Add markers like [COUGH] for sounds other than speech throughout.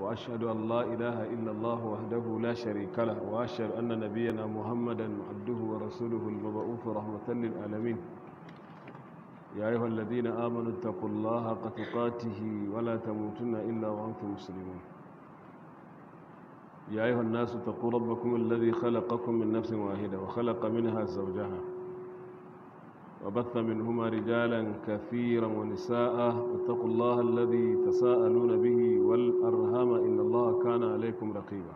وأشهد أن لا إله إلا الله وحده لا شريك له وأشهد أن نبينا محمدا عبده ورسوله المبعوث رحمة للعالمين. يا أيها الذين آمنوا اتقوا الله حق تقاته ولا تموتن إلا وأنتم مسلمون. يا أيها الناس اتقوا ربكم الذي خلقكم من نفس واحدة وخلق منها زوجها. وبث منهما رجالا كثيرا ونساء. واتقوا الله الذي تساءلون به والأرهام إن الله كان عليكم رقيبا.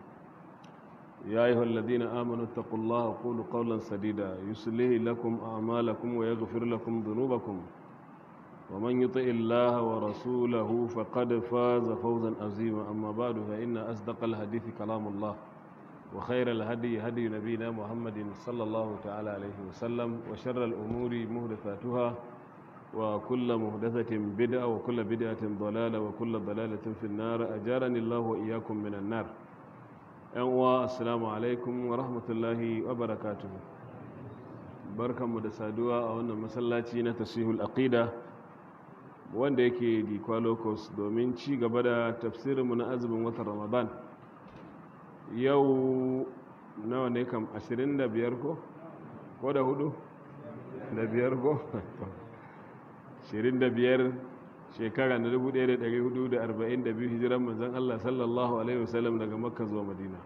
يا أيها الذين آمنوا اتقوا الله وقولوا قولا سديدا. يصلح لكم أعمالكم ويغفر لكم ذنوبكم. ومن يطع الله ورسوله فقد فاز فوزا عظيما. أما بعد فإن أصدق الحديث كلام الله. وخير الهدي هدي نبينا محمد صلى الله تعالى عليه وسلم وشر الأمور مهدثاتها وكل مهدثة بدعة وكل بدعة ضلالة وكل ضلالة في النار. أجارني الله وإياكم من النار. أنوا السلام عليكم ورحمة الله وبركاته. بركة مدسادوا أولا مسلاتي نتسيه الأقيدة. wanda yake dikwa locus domin ci gaba da tafsirinmu na azumin yau nawa ne kam 25 ko? ko da huɗu? da biyar ko? [LAUGHS] 25 shekara na 1442 hijiran manzan Allah sallallahu Alaihi wasallam daga makka zuwa madina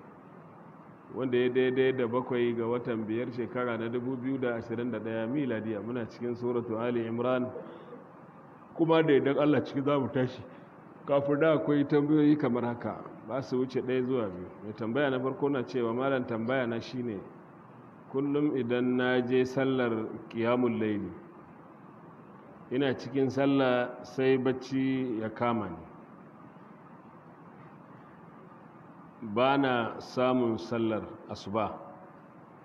wanda ya daidai da bakwai ga watan biyar shekara na 2021 miladiya muna cikin suratu ali imran kuma da idan Allah ciki za mu tashi kafin da akwai tambayoyi kamar haka ba su wuce ɗaya zuwa biyu. Mai tambaya na farko na cewa malam tambaya na shine kullum idan na je sallar kiyamun laili ina cikin sallah sai bacci ya kama ni. Ba na samun sallar asuba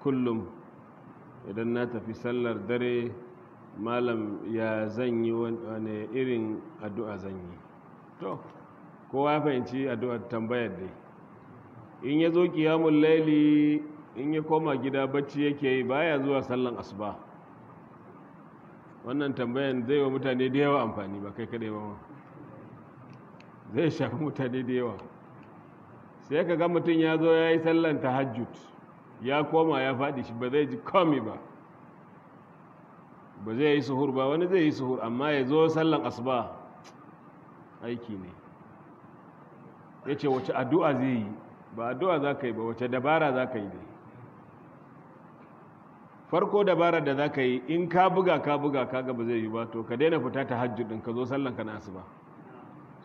kullum. Idan na tafi sallar dare malam ya zan yi wani irin addu'a zan yi? To kowa ya fahimci addu'ar tambayar dai. In ya zo kiyamun laili in ya koma gida bacci yake yi baya zuwa sallan asuba. Wannan tambayan zai wa mutane da yawa amfani ba kai kadai ba zai shafi mutane da yawa. Sai ka ga mutum ya zo ya yi sallan tahajjud ya koma ya faɗi shi ba zai ji komi ba. Ba zai yi suhur ba wani zai yi suhur amma ya zo sallan asuba aiki ne. Ya ce wace addu'a zai yi? Ba addu'a za ka yi ba wace dabara za ka yi dai. Farko dabara da za ka yi in ka buga ka buga ka ba zai yi ba to ka daina fita ta hajjud ɗin ka zo sallan ka na asuba.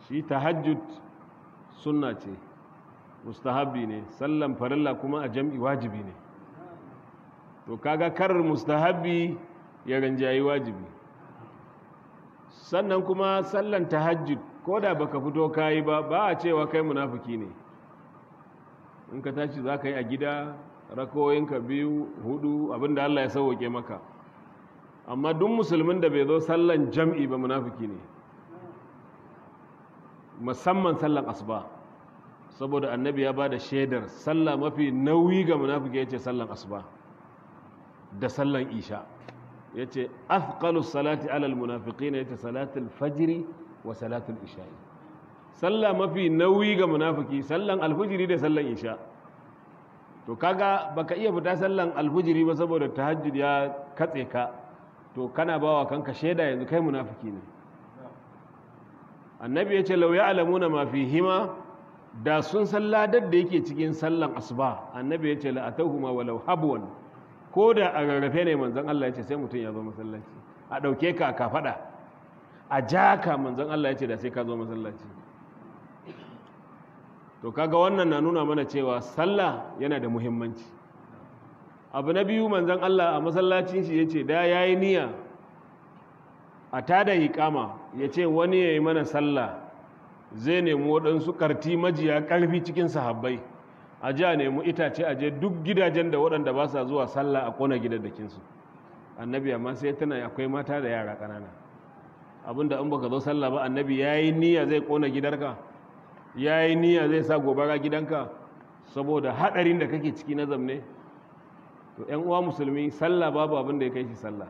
Shi ta hajjud sunna ce mustahabbi ne sallan farilla kuma a jam'i wajibi ne. To kaga karar mustahabbi ya ranjayi wajibi. Sannan kuma sallan tahajjud ko da baka fito kayi ba ba a cewa kai munafiki ne. In ka tashi za ka yi a gida rakoyinka biyu huɗu abin da Allah ya sauwake maka. Amma duk musulmin da bai zo sallan jam'i ba munafiki ne. Musamman sallan asuba. Saboda annabi ya ba da shaidar sallah mafi nauyi ga munafiki ya ce sallan asuba da sallan isha. Ya ce afqalus salati alal munafiqina ya ce salatul fajri wa salatul isha'i. Sallah mafi nauyi ga munafiki sallan alfujiri da sallan isha. To kaga baka iya fita sallan alfujiri ba saboda tahajjud ya katse ka. To kana bawa kanka shaida yanzu kai munafiki ne. Annabi ya ce law ya'lamuna ma hima da sun san ladar da yake cikin sallan asuba. Annabi ya ce la atawhuma walau habwan. Ko da a rarrafe ne manzan Allah ya ce sai mutum ya zo masallaci. A ɗauke ka ka faɗa. A ja ka manzan Allah ya ce da sai ka zo masallaci. To kaga wannan na nuna mana cewa sallah yana da muhimmanci. Abu na biyu manzan Allah a masallacin shi ya ce da ya yi niyya a tada hikama ya ce wani ya yi mana sallah zai nemi waɗansu ƙarti majiya ƙarfi cikin sahabbai a ji a nemi itace a je duk gidajen da waɗanda ba sa zuwa sallah a ƙona gidaddakinsu annabi amma sai tana akwai mata da yara ƙanana. Abin da in baka zo sallah ba annabi ya yi niyya zai ƙona gidarka ya yi niyya zai sa gobara gidanka saboda haɗarin da kake ciki na zamne. To ‘yan uwa musulmi sallah babu abin da ya kai shi sallah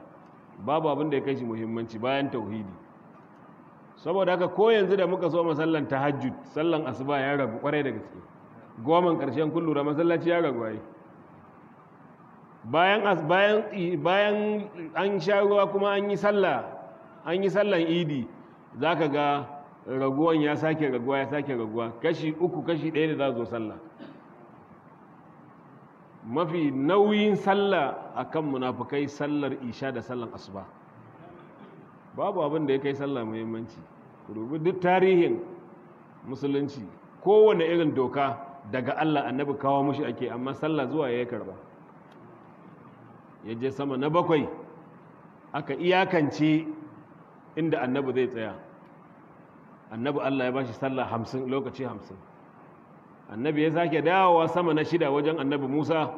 babu abin da ya kai shi muhimmanci bayan tauhidi. Saboda haka ko yanzu da muka so masallan tahajjud sallan asuba ya ragu ƙwarai da gaske goman ƙarshen kun lura masallaci ya ragu ai. Bayan bayan bayan an sha ruwa kuma an yi sallah an yi sallan idi zaka ga raguwan ya sake raguwa ya sake raguwa. Kashi uku kashi ɗaya da za zo sallah. Mafi nauyin sallah akan munafukai sallar isha da sallan asuba. Babu abin da ya kai sallah muhimmanci. Dubi duk tarihin musulunci. Kowane irin doka daga Allah annabi kawo mushi ake amma sallah zuwa ya karɓa ya je sama na bakwai aka iyakance inda annabi zai tsaya. Annabi Allah ya bashi sallah hamsin lokaci hamsin. Annabi ya sake dawowa sama na shida wajen annabi Musa.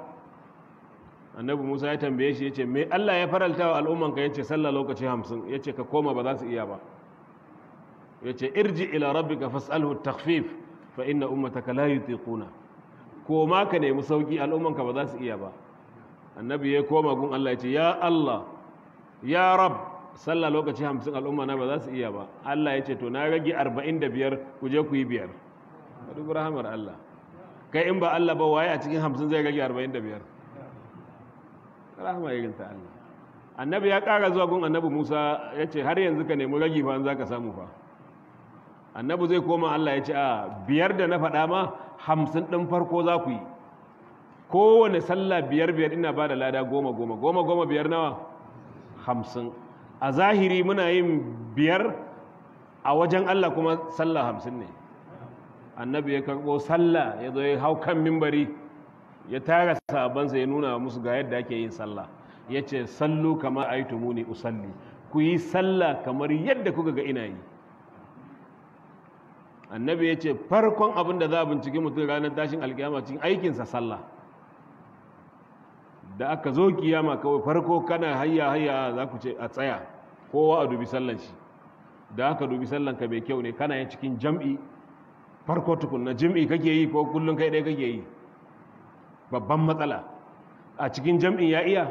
Annabi Musa ya tambaye shi ya ce me Allah ya faralta wa al'ummanka? Ya ce sallah lokaci hamsin. Ya ce ka koma ba za su iya ba. Ya ce irji ila rabbika fas'alhu takhfif fa inna ummataka la yutiquna. Koma ka nemi sauƙi al'ummanka ba za su iya ba. Annabi ya koma gun Allah ya ce ya Allah ya rab sallah lokaci hamsin al'umma na ba za su iya ba. Allah ya ce to na rage arba'in da biyar ku je ku yi biyar. Duk rahamar Allah. Kai in ba Allah ba waye a cikin hamsin zai rage arba'in da biyar? Rahama irin ta Allah. Annabi ya ƙara zuwa gun annabi Musa ya ce har yanzu ka nemi ragi fa za ka samu fa. Annabi zai koma Allah ya ce a biyar da na faɗa ma hamsin ɗin farko za ku yi. Kowane sallah biyar biyar ina ba da lada goma goma goma goma biyar nawa? A zahiri muna yin biyar a wajen Allah kuma sallah hamsin ne. Annabi ya karɓo sallah ya zo ya hau kan mimbari ya tara sabansa ya nuna musu ga yadda ake yin sallah. Ya ce sallu kama aitumuni usalli. Ku yi sallah kamar yadda kuka ga ina yi. Annabi ya ce farkon abin da za a binciki mutum ranar tashin alkiyama cikin aikinsa sallah. Da aka zo kiyama kawai farko kana hayya hayya za ku ce a tsaya. Kowa a dubi sallan shi. Da aka dubi sallan ka mai kyau ne kana yin cikin jam'i farko tukunna. Jam'i kake yi ko kullum kai ɗaya kake yi? Babban matsala. A cikin jam'i ya iya?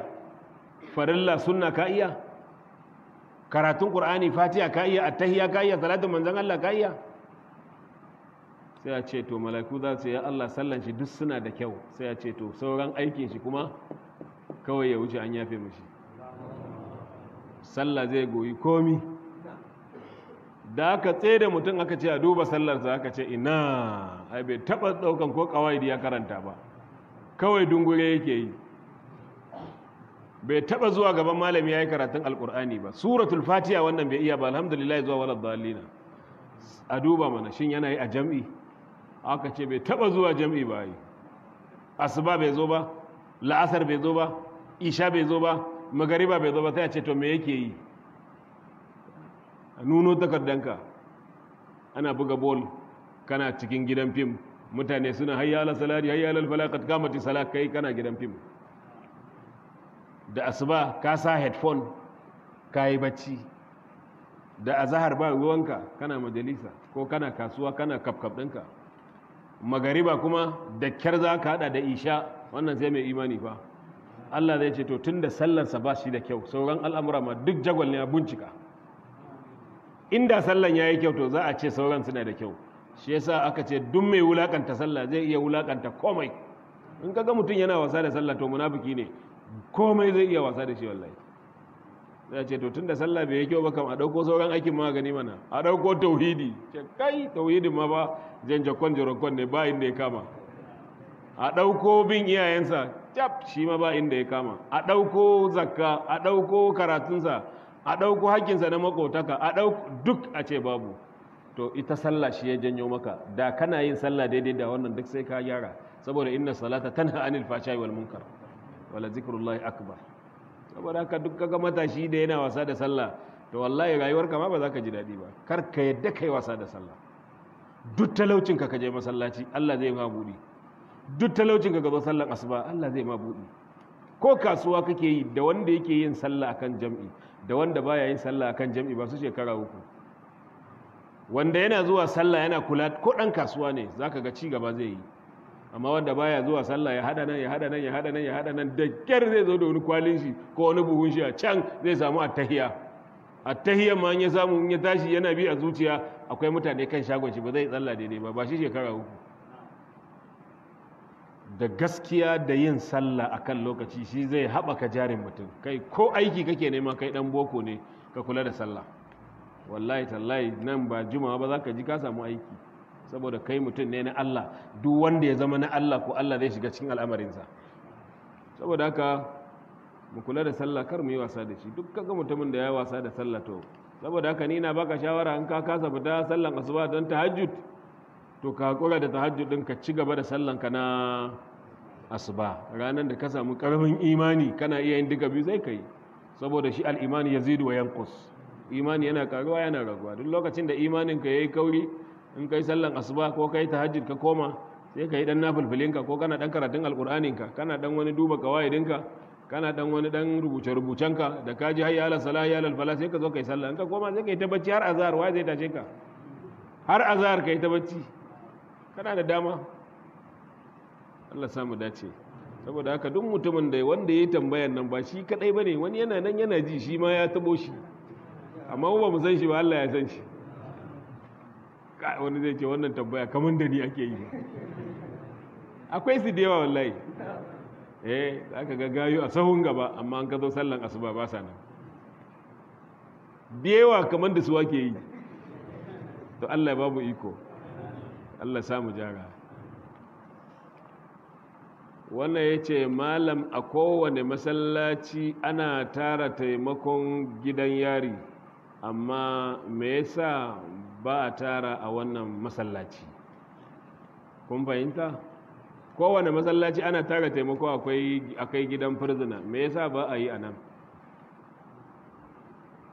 Farilla sunna ka iya? Karatun ƙur'ani fatiha ka iya? Attahiya ka iya? Salatin manzan Allah ka iya? Sai a ce to mala'iku za su yi Allah sallan shi duk suna da kyau. Sai a ce to sauran aikin shi kuma kawai ya wuce an yafe mashi. Sallah zai goyi komi. Da aka tsaye da mutum aka ce a duba sallarsa aka ce ina ai bai taɓa ɗaukan ko kawai ya karanta ba. Kawai dungure yake yi. Bai taɓa zuwa gaban malami ya yi karatun alkur'ani ba. Suratul fatiha wannan bai iya ba. Alhamdulillah zuwa walar dalina a duba mana shin yana yi a jam'i? Aka ce bai taɓa zuwa jam'i ba yi asuba bai zo ba la'asar bai zo ba isha bai zo ba magariba bai zo ba sai a ce to me yake yi? Nuno takardanka. Ana buga bol kana cikin gidan fim. Mutane suna hayyala salari hayyala falakat kamati salat. Kai kana gidan fim. Da asuba ka sa headphone ka yi bacci. Da azahar ba ruwanka kana majalisa ko kana kasuwa kana kafkaf ɗinka. Magariba kuma da kyar za ka hada da isha wannan sai mai imani fa. Allah zai ce to tun da sallarsa ba shi da kyau sauran al'amura ma duk jagwal ne a bincika. Inda sallan ya yi kyau to za a ce sauran suna da kyau. Shi yasa aka ce duk mai wulaƙanta sallah zai iya wulaƙanta komai. In kaga mutum yana wasa da sallah to munafiki ne komai zai iya wasa da shi wallahi. Zai ce to tun da sallah bai yi kyau ba kam a ɗauko sauran aikin magani mana a ɗauko tauhidi. Ce kai tauhidin ma ba janjakon jirokon ne ba inda ya kama. A ɗauko bin iyayensa cap shi ma ba inda ya kama. A ɗauko zakka a ɗauko karatunsa a ɗauko hakkinsa na makotaka a ɗauko duk a ce babu. To ita sallah shi ya janyo maka. Da kana yin sallah daidai da wannan duk sai ka gyara. Saboda inna salata tanha anil fashai wal munkar. Wala zikrullahi akbar. Saboda haka duk kaga matashi da yana wasa da sallah to wallahi rayuwarka ma ba za ka ji daɗi ba. Kar ka yadda kai wasa da sallah. Duk talaucin ka je masallaci Allah zai ma buɗi. Duk talaucin ka zo sallan asuba Allah zai ma buɗi. Ko kasuwa kake yi da wanda yake yin sallah akan jam'i da wanda baya yin sallah akan jam'i ba su shekara uku. Wanda yana zuwa sallah yana kula ko dan kasuwa ne zaka ga ci gaba zai yi. Amma wanda baya zuwa sallah ya hada nan ya hada nan ya hada nan ya hada nan da kyar zai zo da wani kwalin shi ko wani buhun shi a can zai samu attahiya. Attahiyar ma ya samu in ya tashi yana bi a zuciya akwai mutane kan shagon shi ba zai tsalla daidai ba ba shi shekara uku. Da gaskiya da yin sallah a kan lokaci shi zai haɓaka jarin mutum. Kai ko aiki kake nema kai ɗan boko ne ka kula da sallah. Wallahi tallahi nan ba juma'a ba za ka ji ka samu aiki. Saboda kai mutum ne na Allah. Duk wanda ya zama na Allah ko Allah zai shiga cikin al'amarinsa. Saboda haka mu kula da sallah kar mu yi wasa da shi. Duk kaga mutumin da ya wasa da sallah to saboda haka ni na baka shawara in ka kasa fita sallan asuba don tahajjud. To ka hakura da tahajjud din ka ci gaba da sallan ka na asuba. Ranar da ka samu ƙaramin imani kana iya yin duka biyu zai kai. Saboda shi al-imani yazidu wa yanqus. Imani yana karuwa yana raguwa. Duk lokacin da imanin ka yayi kauri in kai sallan asuba ko kai tahajjud ka koma sai ka yi dan nafilfilinka ko kana dan karatun alqur'aninka kana dan wani duba kawaidinka kana dan wani dan rubuce-rubucenka da ka ji hayya ala salah ya alal fala sai ka zo kai sallah. In ka koma sai kai ta bacci har azhar wai zai tashe ka? Har azhar kai ta bacci. Kana da dama. Allah sa mu dace. Saboda haka duk mutumin da wanda ya tambayan nan ba shi kadai ba ne wani yana nan yana ji shi ma ya tabo shi. Amma ba mu san shi ba Allah ya san shi. Wani zai ce wannan tambaya kamar da ni ake yi. Akwai su da yawa wallahi. Eh aka ga gayu a sahun gaba amma an ka zo sallan asuba ba sa nan. Da yawa kamar da su ake yi. To Allah babu iko. Allah samu jara wannan ya ce malam a kowane masallaci ana tara taimakon gidan yari amma me yasa ba a tara a wannan masallaci? Kun fahimta? kowane masallaci ana tara taimako akwai gidan firzina. Me yasa ba a yi a nan?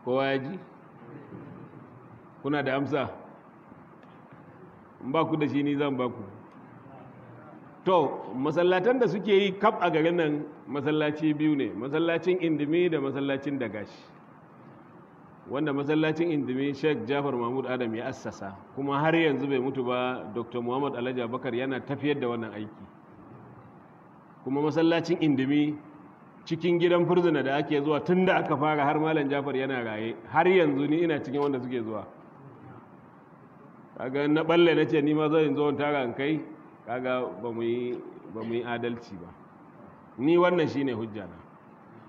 Kowa ya ji? Kuna da amsa? Ba ku da shi ni zan ba ku. To masallatan da suke yi kaf a garin nan masallaci biyu ne masallacin indimi da masallacin dagashi wanda masallacin indimi sheikh jafar mahmud adam ya assasa kuma har yanzu bai mutu ba dr muhammad alhaji abakar yana tafiyar da wannan aiki. Kuma masallacin indimi cikin gidan furzuna da ake zuwa tun da aka fara har malam jafar yana raye har yanzu ni ina cikin wanda suke zuwa. Kaga na balle na ce ni ma zan zo tara in kai kaga ba mu yi adalci ba. Ni wannan shine hujja na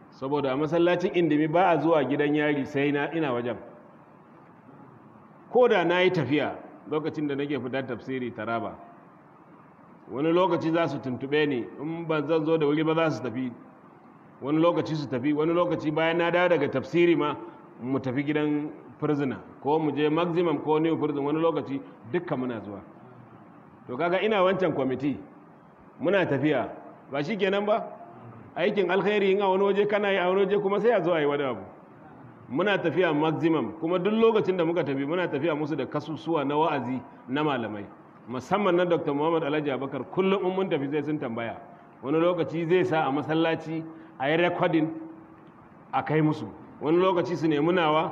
saboda a masallacin indimi ba a zuwa gidan yari sai na ina wajen. Ko da na yi tafiya lokacin da nake fita tafsiri taraba wani lokaci za su tuntube ni in ban zan zo da wuri ba za su tafi. Wani lokaci su tafi wani lokaci bayan na dawo daga tafsiri ma mu tafi gidan firzina ko mu je maximum ko new prison wani lokaci dukkan muna zuwa. To kaga ina wancan kwamiti muna tafiya. Ba shi kenan ba? Aikin alkhairi in a wani waje kana yi a wani waje kuma sai a zo a yi wani abu. Muna tafiya maximum kuma duk lokacin da muka tafi muna tafiya musu da kasusuwa na wa'azi na malamai. Musamman na dr muhammad alhaji abakar kullum mun tafi sai sun tambaya. Wani lokaci zai sa a masallaci a yi rekodin a kai musu. Wani lokaci su nemi nawa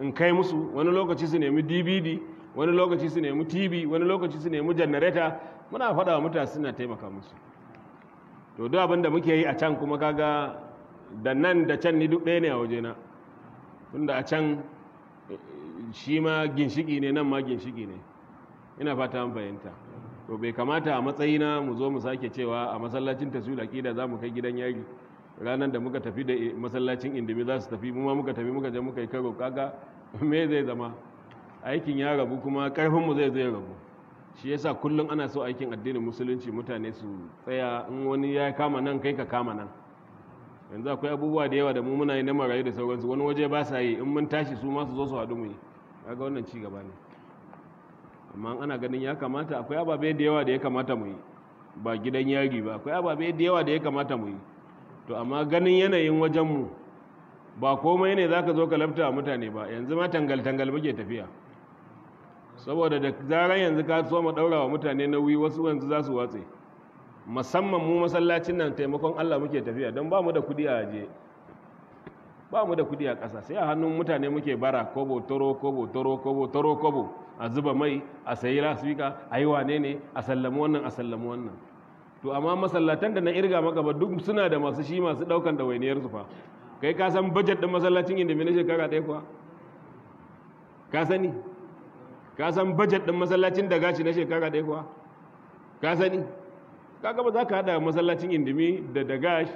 in kai musu wani lokaci su nemi dvd wani lokaci su nemi tv wani lokaci su nemi janareta muna faɗa wa mutane suna taimaka musu. To duk abin da muke yi a can kuma kaga da nan da can ni duk ɗaya ne a wajena. Tunda a can shi ma ginshiki ne nan ma ginshiki ne. Ina fata an fahimta. To bai kamata a matsayina mu zo mu sake cewa a masallacin taswil aqida za mu kai gidan yari. Ranar da muka tafi da masallacin indimi za su tafi mu ma muka tafi muka je muka yi karo. Kaga me zai zama? Aikin ya rabu kuma karfinmu zai zai rabu. Shi yasa kullum ana so aikin addinin musulunci mutane su tsaya in wani ya kama nan kai ka kama nan. Yanzu akwai abubuwa da yawa da mu muna yi na marayu da sauransu. Wani waje ba sa yi in mun tashi su ma su zo su haɗu mu yi. Kaga wannan ci gaba ne. Amma ana ganin ya kamata akwai ababe da yawa da ya kamata mu yi. Ba gidan yari ba akwai ababe da yawa da ya kamata mu yi. To amma ganin yanayin wajenmu ba komai ne za ka zo ka lafta mutane ba. Yanzu ma tangal-tangal muke tafiya. Saboda da zarar yanzu ka so mu ɗaura wa mutane nauyi wasu yanzu za su watse. Musamman mu masallacin nan taimakon Allah muke tafiya don ba mu da kuɗi a aje ba mu da kuɗi a ƙasa sai a hannun mutane muke bara kobo toro kobo toro kobo toro kobo a zuba mai a sayi lasfika a yi wane ne a sallami wannan a sallami wannan. To amma masallatan da na irga maka ba duk suna da masu shi masu ɗaukan ɗawainiyar su fa. Kai ka san bajet ɗin masallacin inda na shekara ɗaya kuwa? Ka sani? Ka san bajet ɗin masallacin da gashi na shekara ɗaya kuwa? Ka sani? Kaga ba za ka haɗa masallacin indimi da da gash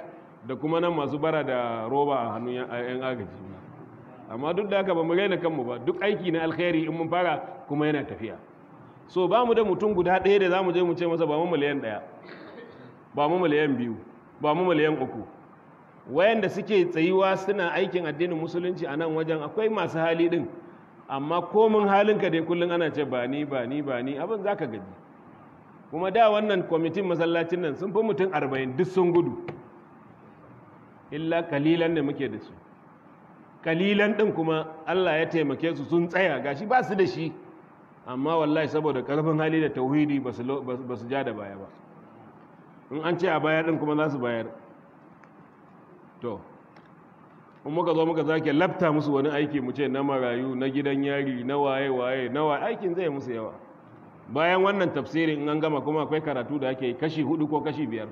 da kuma nan masu bara da roba a hannun yan agaji amma duk da haka ba mu raina kanmu ba duk aiki na alkhairi in mun fara kuma yana tafiya. So ba mu da mutum guda ɗaya da za mu je mu ce masa ba mu miliyan ɗaya. Ba mu miliyan biyu ba mu miliyan uku. Wayanda suke tsayuwa suna aikin addinin musulunci a nan wajen akwai masu hali ɗin amma komin halinka dai kullum ana ce ba ni ba ni ba ni abin za ka gaji. Kuma da wannan kwamitin masallacin nan sun fi mutum arba'in duk sun gudu. Illa kalilan da muke da su. Kalilan ɗin kuma allah ya taimake su sun tsaya gashi ba su da shi. Amma wallahi saboda ƙarfin hali da tauhidi ba su ja da baya ba. In an ce a bayar ɗin kuma za su bayar. To in muka zo muka zake lafta musu wani aiki mu ce na marayu na gidan yari na waye-waye na waye aikin zai musu yawa. Bayan wannan tafsirin in an gama kuma akwai karatu da ake kashi huɗu ko kashi biyar.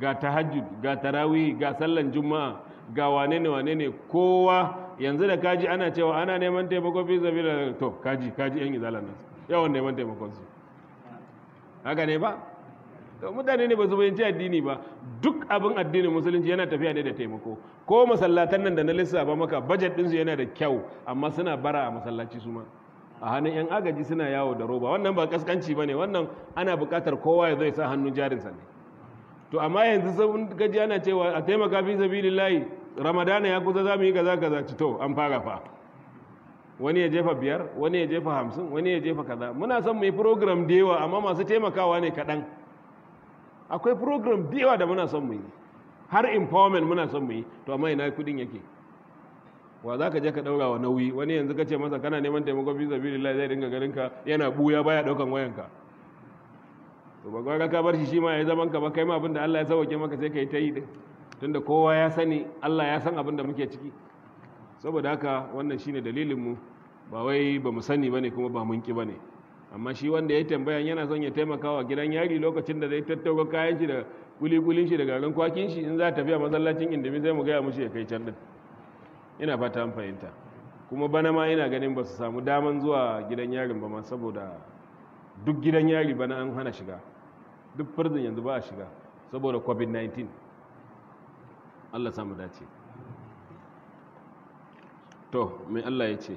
Ga tahajjud ga tarawih ga sallan juma'a ga wane ne wane ne kowa yanzu da kaji ana cewa ana neman taimako fi sabila to kaji kaji yan izalan nan. Yawan neman taimakon su. Haka ne ba? To mutane ne ba su bayanci addini ba. Duk abin addinin musulunci yana tafiya ne da taimako. Ko masallatan nan da na lissafa maka budget ɗinsu yana da kyau amma suna bara a masallaci su ma. A hannun yan agaji suna yawo da roba. Wannan ba kaskanci ba ne. Wannan ana buƙatar kowa ya zai sa hannun jarinsa ne. To amma yanzu sun gaji ana cewa a taimaka fi sabilillahi ramadana ya kusa za mu yi kaza kaza. Ci to an fara fa. Wani ya jefa biyar wani ya jefa hamsin wani ya jefa kaza. Muna son mu yi program da yawa amma masu taimakawa ne kaɗan. Akwai program da da muna son mu yi. Har empowerment muna son mu yi. To amma ina kuɗin yake? Wa za ka je ka ɗaura wa nauyi? Wani yanzu ka ce masa kana neman taimakon fi sabilillahi zai dinga ganin ka yana buya baya ɗaukan wayanka. To ba gwara ka bar shi shi ma ya zaman ka ba kai ma abin da Allah ya sauke maka sai ka yi ta yi din. Tunda kowa ya sani Allah ya san abin da muke ciki. Saboda haka wannan shine dalilin mu ba wai ba mu sani ba ne kuma ba mun ki ba ne amma shi wanda ya tambaya yana son ya taimaka wa gidan yari lokacin da zai tattauka kayan shi da kulikulin shi da garin kwakin shi in za ta tafiya masallacin indimi zai mu gaya mushi ya kai can din. Ina fata an fahimta. Kuma bana ma ina ganin ba su samu daman zuwa gidan yarin ba ma saboda duk gidan yari bana an hana shiga. Duk farzin yanzu ba a shiga saboda covid-19 Allah samu dace. To mai Allah ya ce?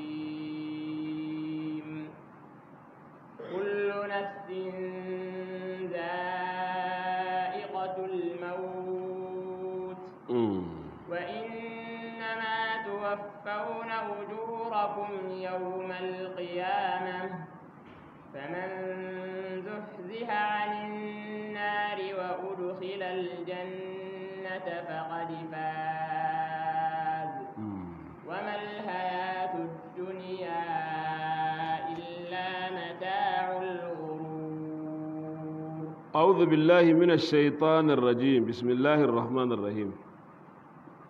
أعوذ بالله من الشيطان الرجيم بسم الله الرحمن الرحيم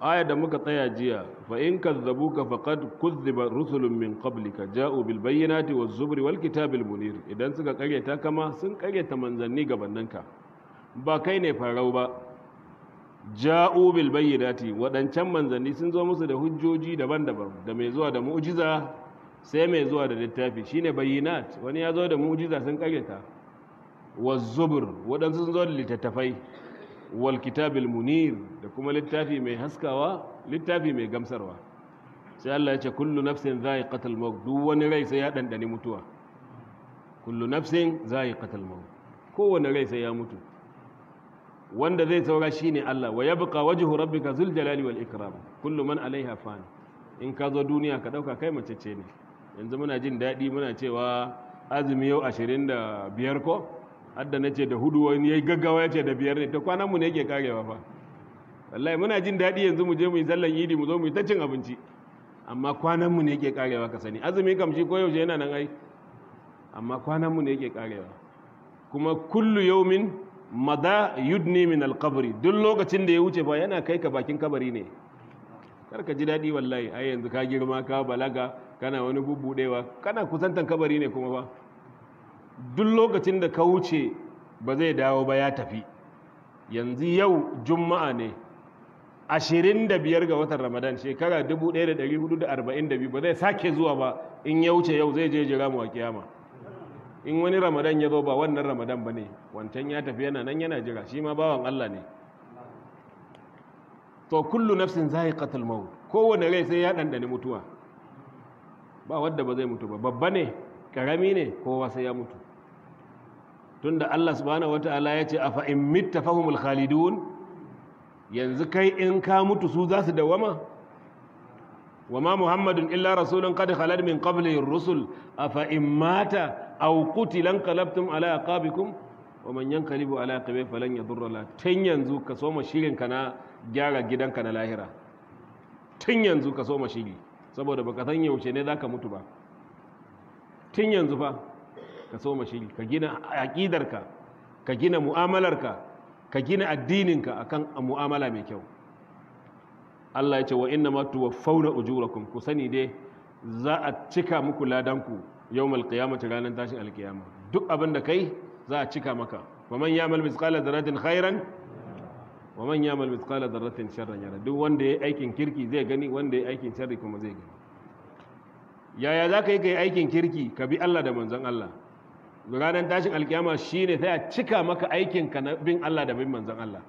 aya da muka tsaya jiya fa in kazzabuka faqad kuzziba rusulun min qablika ja'u bil bayyinati waz zubri wal kitabil munir idan suka karyata kama sun karyata manzanni gabaninka ba kai ne farau ba ja'u bil bayyinati wadancan manzanni sun zo musu da hujjoji daban-daban da da mu'jiza sun zo da littattafai wal kitabil munir da kuma littafi mai haskawa littafi mai gamsarwa sai Allah ya ce kullu nafsin za'iqatul maut duk wani rai sai ya dandane mutuwa kullu nafsin za'iqatul maut kowane rai mutu wanda zai saura shine Allah wa yabqa wajhu rabbika zul jalali wal ikram kullu man alaiha fan in ka zo duniya ka ɗauka kai mace ce ne yanzu muna jin daɗi muna cewa azumi yau 25 ko hadda na ce da huɗu wani ya yi gaggawa ya ce da biyar ne. Ta kwanan mu ne yake karewa fa. Wallahi muna jin daɗi yanzu mu je mu yi sallan idi mu zo mu yi ta cin abinci. Amma kwanan mu ne yake karewa ka sani. Azumi kam shi koyaushe yana nan ai. Amma kwanan mu ne yake karewa. Kuma kullu yaumin mada yudni min alqabri. Duk lokacin da ya wuce fa yana kai ka bakin kabari ne. Kar ka ji daɗi wallahi. Ai yanzu ka girma ka balaga kana wani bubbudewa kana kusantan kabari ne kuma ba duk lokacin da ka wuce ba zai dawo ba ya tafi. Yanzu yau juma'a ne 25 ga watan ramadan shekara 1442 ba zai sake zuwa ba in ya wuce yau zai je jira mu a kiyama. In wani ramadan ya zo ba wannan ramadan ba ne wancan ya tafi yana nan yana jira shi ma bawan allah ne. To kullu nafsin za'iqatul maut kowane rai sai ya dandane mutuwa. Ba wanda ba zai mutu ba babba ne ƙarami ne kowa sai ya mutu. Tunda Allah subhanahu wataala ya ce afa in mitta fahumul khalidun? Yanzu kai in ka mutu su za su dawama wama muhammadun illa rasulun qad khalad min qablihi ar-rusul. Afa in mata aw qutila qalabtum ala aqabikum? Wa man yanqalibu ala aqibihi falan yadurra la. Tun yanzu ka soma shirin ka na gyara gidanka na lahira. Tun yanzu ka soma shiri saboda baka san yaushe ne zaka mutu ba. Tun yanzu fa. Ka soma shiri ka gina aqidarka ka gina mu'amalarka ka gina addininka akan mu'amala mai kyau. Allah ya ce wa inna ma tuwaffawna ujurakum. Ku sani dai za a cika muku ladanku yawmal qiyamati ranar tashin alkiyama. Duk abin kai za a cika maka. Wa man ya'mal mithqala dharratin khairan wa man ya'mal mithqala dharratin sharran yara. Duk wanda yayi aikin kirki zai gani wanda yayi aikin sharri kuma zai gani. Yaya za ka yi kai aikin kirki? Ka bi Allah da manzon Allah. Ranar tashin alkiyama shine sai a cika maka aikin ka na bin Allah da bin manzon Allah.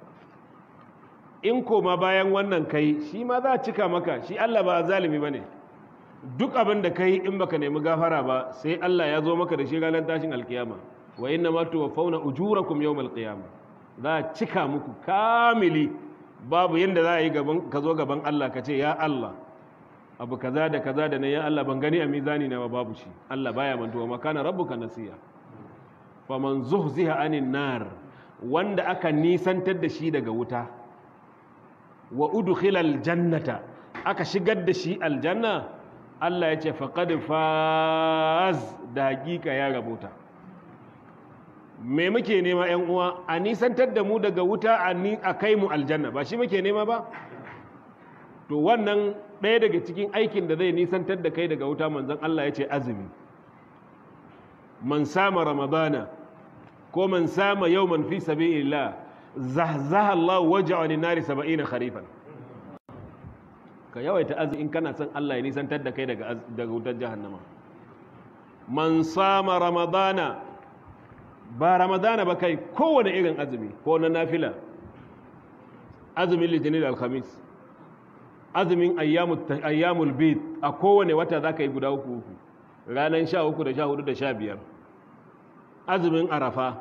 In koma bayan wannan kai shi ma za a cika maka. Shi Allah ba zalimi ba ne duk abin da kai in baka nemi gafara ba sai Allah ya zo maka da shi ranar tashin alkiyama. Wa inna ma tuwaffawna ujurakum yawmal qiyamah za a cika muku kamili. Babu yanda za a yi ka zo gaban Allah ka ce ya Allah abu kaza da kaza da na ya Allah ban gani a mizani na babu shi. Allah baya mantuwa. Makana rabbuka nasiya. Faman zuhziha anin nar wanda aka nisantar da shi daga wuta wa udkhilal jannata aka shigar da shi aljanna Allah ya ce faqad faz da hakika ya rabota. Me muke nema yan uwa? A nisantar da mu daga wuta a kai mu aljanna. Ba shi muke nema ba? To wannan ɗaya daga cikin aikin da zai nisantar da kai daga wuta manzon Allah ya ce azumi. Man sama ramadana ko man sama yawman fi sabilillah zahzaha Allah waj'a an nari 70 kharifan ka yawaita azumi in kana son Allah ya nisantar da kai daga daga wutar jahannama man sama ramadana ba ramadana ba kai kowane irin azumi ko na nafila azumin litinin da alhamis azumin ayyamul bid a kowane wata za ka yi guda uku uku ranar sha uku da sha huɗu da sha biyar azumin arafa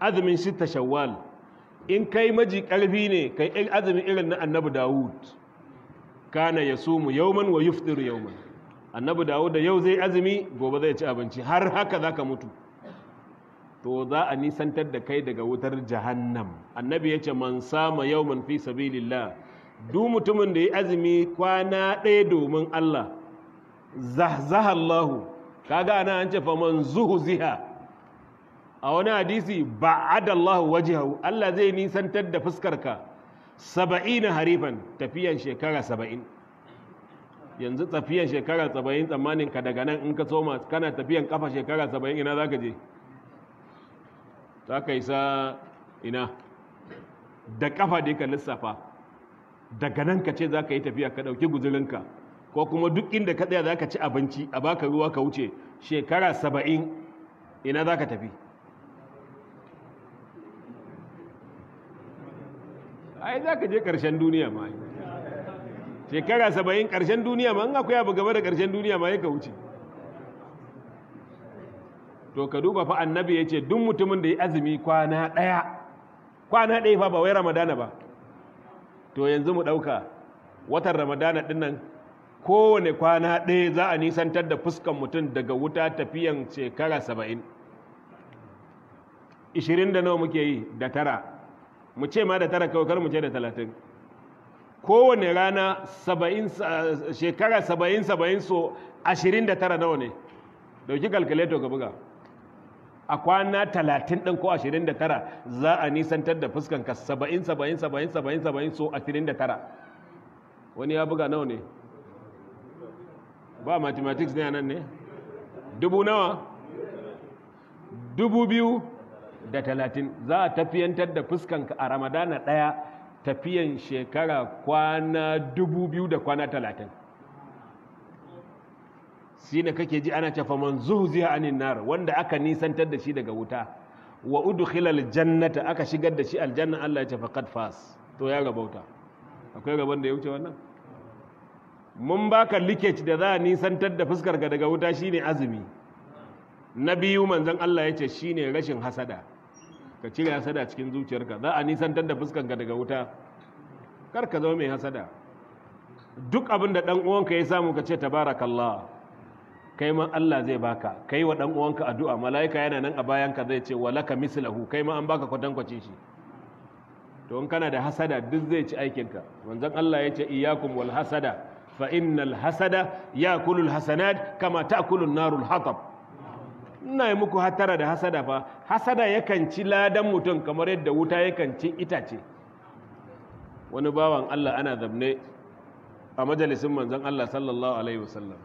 azumin sita shawwal. In kai maji ƙarfi ne kai azumin irin na annabi dawud. Kana ya sumu yauman wa yuftiru yauman annabi dawud da yau zai azumi gobe zai ci abinci. Har haka za ka mutu. To za a nisantar da kai daga wutar jahannam. Annabi ya ce man sama yawman fi sabilillah. Duk mutumin da ya azumi kwana ɗaya domin Allah zahzaha Allah kaga ana an ce fa man zuhziha a wani hadisi ba'ada Allah wajhahu. Allah zai nisantar da fuskarka saba'ina harifan tafiyan shekara saba'in. Yanzu tafiyan shekara saba'in tsammanin ka daga nan in ka soma kana tafiyan kafa shekara saba'in ina za ka je? Za ka isa ina? Da kafa dai ka lissafa. Daga nan ka ce za ka yi tafiya ka ɗauki guzurinka. Ko kuma duk inda ka tsaya za ka ci abinci a baka ruwa ka wuce. Shekara saba'in ina za ka tafi? Ai za ka je ƙarshen duniya ma. Shekara saba'in ƙarshen duniya ma in akwai abu gaba da ƙarshen duniya ma ya ka wuce. To ka duba fa annabi ya ce duk mutumin da ya azumi kwana ɗaya kwana ɗaya fa ba wai ramadana ba. To yanzu mu ɗauka watan ramadana ɗin nan kowane kwana ɗaya za a nisantar da fuskan mutum daga wuta tafiyan shekara saba'in. Ishirin da nawa muke yi? Da tara. Mu ce ma da tara kawai kar mu ce da talatin. Kowane rana shekara saba'in saba'in so ashirin da tara nawa ne? Dauki kalkuleto ka buga. A kwana talatin ɗin ko ashirin da tara za a nisantar da fuskanka saba'in saba'in saba'in saba'in saba'in so ashirin da tara. Wani ya buga nawa ne? Ba mathematics ne a nan ne? Dubu nawa? Dubu biyu? Da talatin za a tafiyantar da fuskanka a ramadana ɗaya tafiyan shekara kwana dubu biyu da kwana talatin. Shi ne kake ji ana cefa man zuhziha anin nar wanda aka nisantar da shi daga wuta. Wa udkhilal jannata aka shigar da shi aljanna Allah ya ce faqad fas. To ya rabauta. Akwai rabon da ya wuce wannan? Mun baka likeci da za a nisantar da fuskar ka daga wuta shine azumi. Na biyu manzon Allah ya ce shine rashin hasada. Ka cire hasada cikin zuciyarka. Za a nisantar da fuskar ka daga wuta. Kar ka zama mai hasada. Duk abin da dan uwanka ya samu ka ce tabarakallah kai ma Allah zai baka. Kai wa dan uwanka addu'a. Malaika yana nan a bayanka zai ce walaka mislahu. Kai ma an baka kwatankwacin shi. To in kana da hasada duk zai ci aikinka. Manzon Allah ya ce iyyakum wal hasada fa innal hasada yakulu al hasanat kama ta'kulu an-naru al-hatab ina yi muku hatara da hasada fa. Hasada yakan ci ladan mutum kamar yadda wuta yakan ci itace. Wani bawan Allah ana zamne a majalisin manzon Allah sallallahu alaihi wasallam.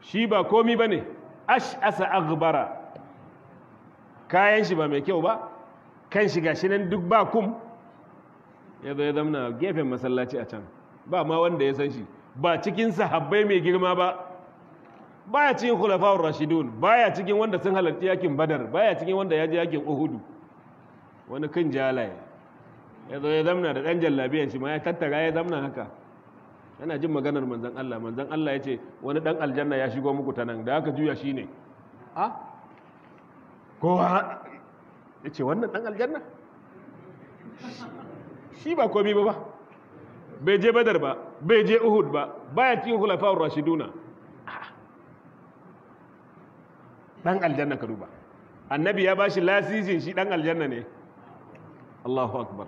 Shi ba komi ba ne ash'asa aghbara. Kayan shi ba mai kyau ba. Kan shi gashi nan duk ba kum. Ya ya zamna gefen masallaci a can. Ba ma wanda ya san shi. Ba cikin sahabbai mai girma ba. Baya cikin khulafa'ur rashidun baya cikin wanda sun halarci yaƙin badar baya cikin wanda ya je yaƙin uhudu. Wani kan jalaye. Ya zo ya zamna da dan jallabiyan shi ma ya tattara ya zamna haka. Yana jin maganar manzan Allah. Manzan Allah ya ce wani dan aljanna ya shigo muku ta nan da aka juya shi ne. A kowa? Ya ce wannan dan aljanna? Shi ba komi ba ba. Bai je badar ba bai je uhud ba baya cikin hulafa'ur rashiduna. Dan aljanna ka duba. Annabi ya bashi lasisin shi dan aljanna ne. Allahu akbar.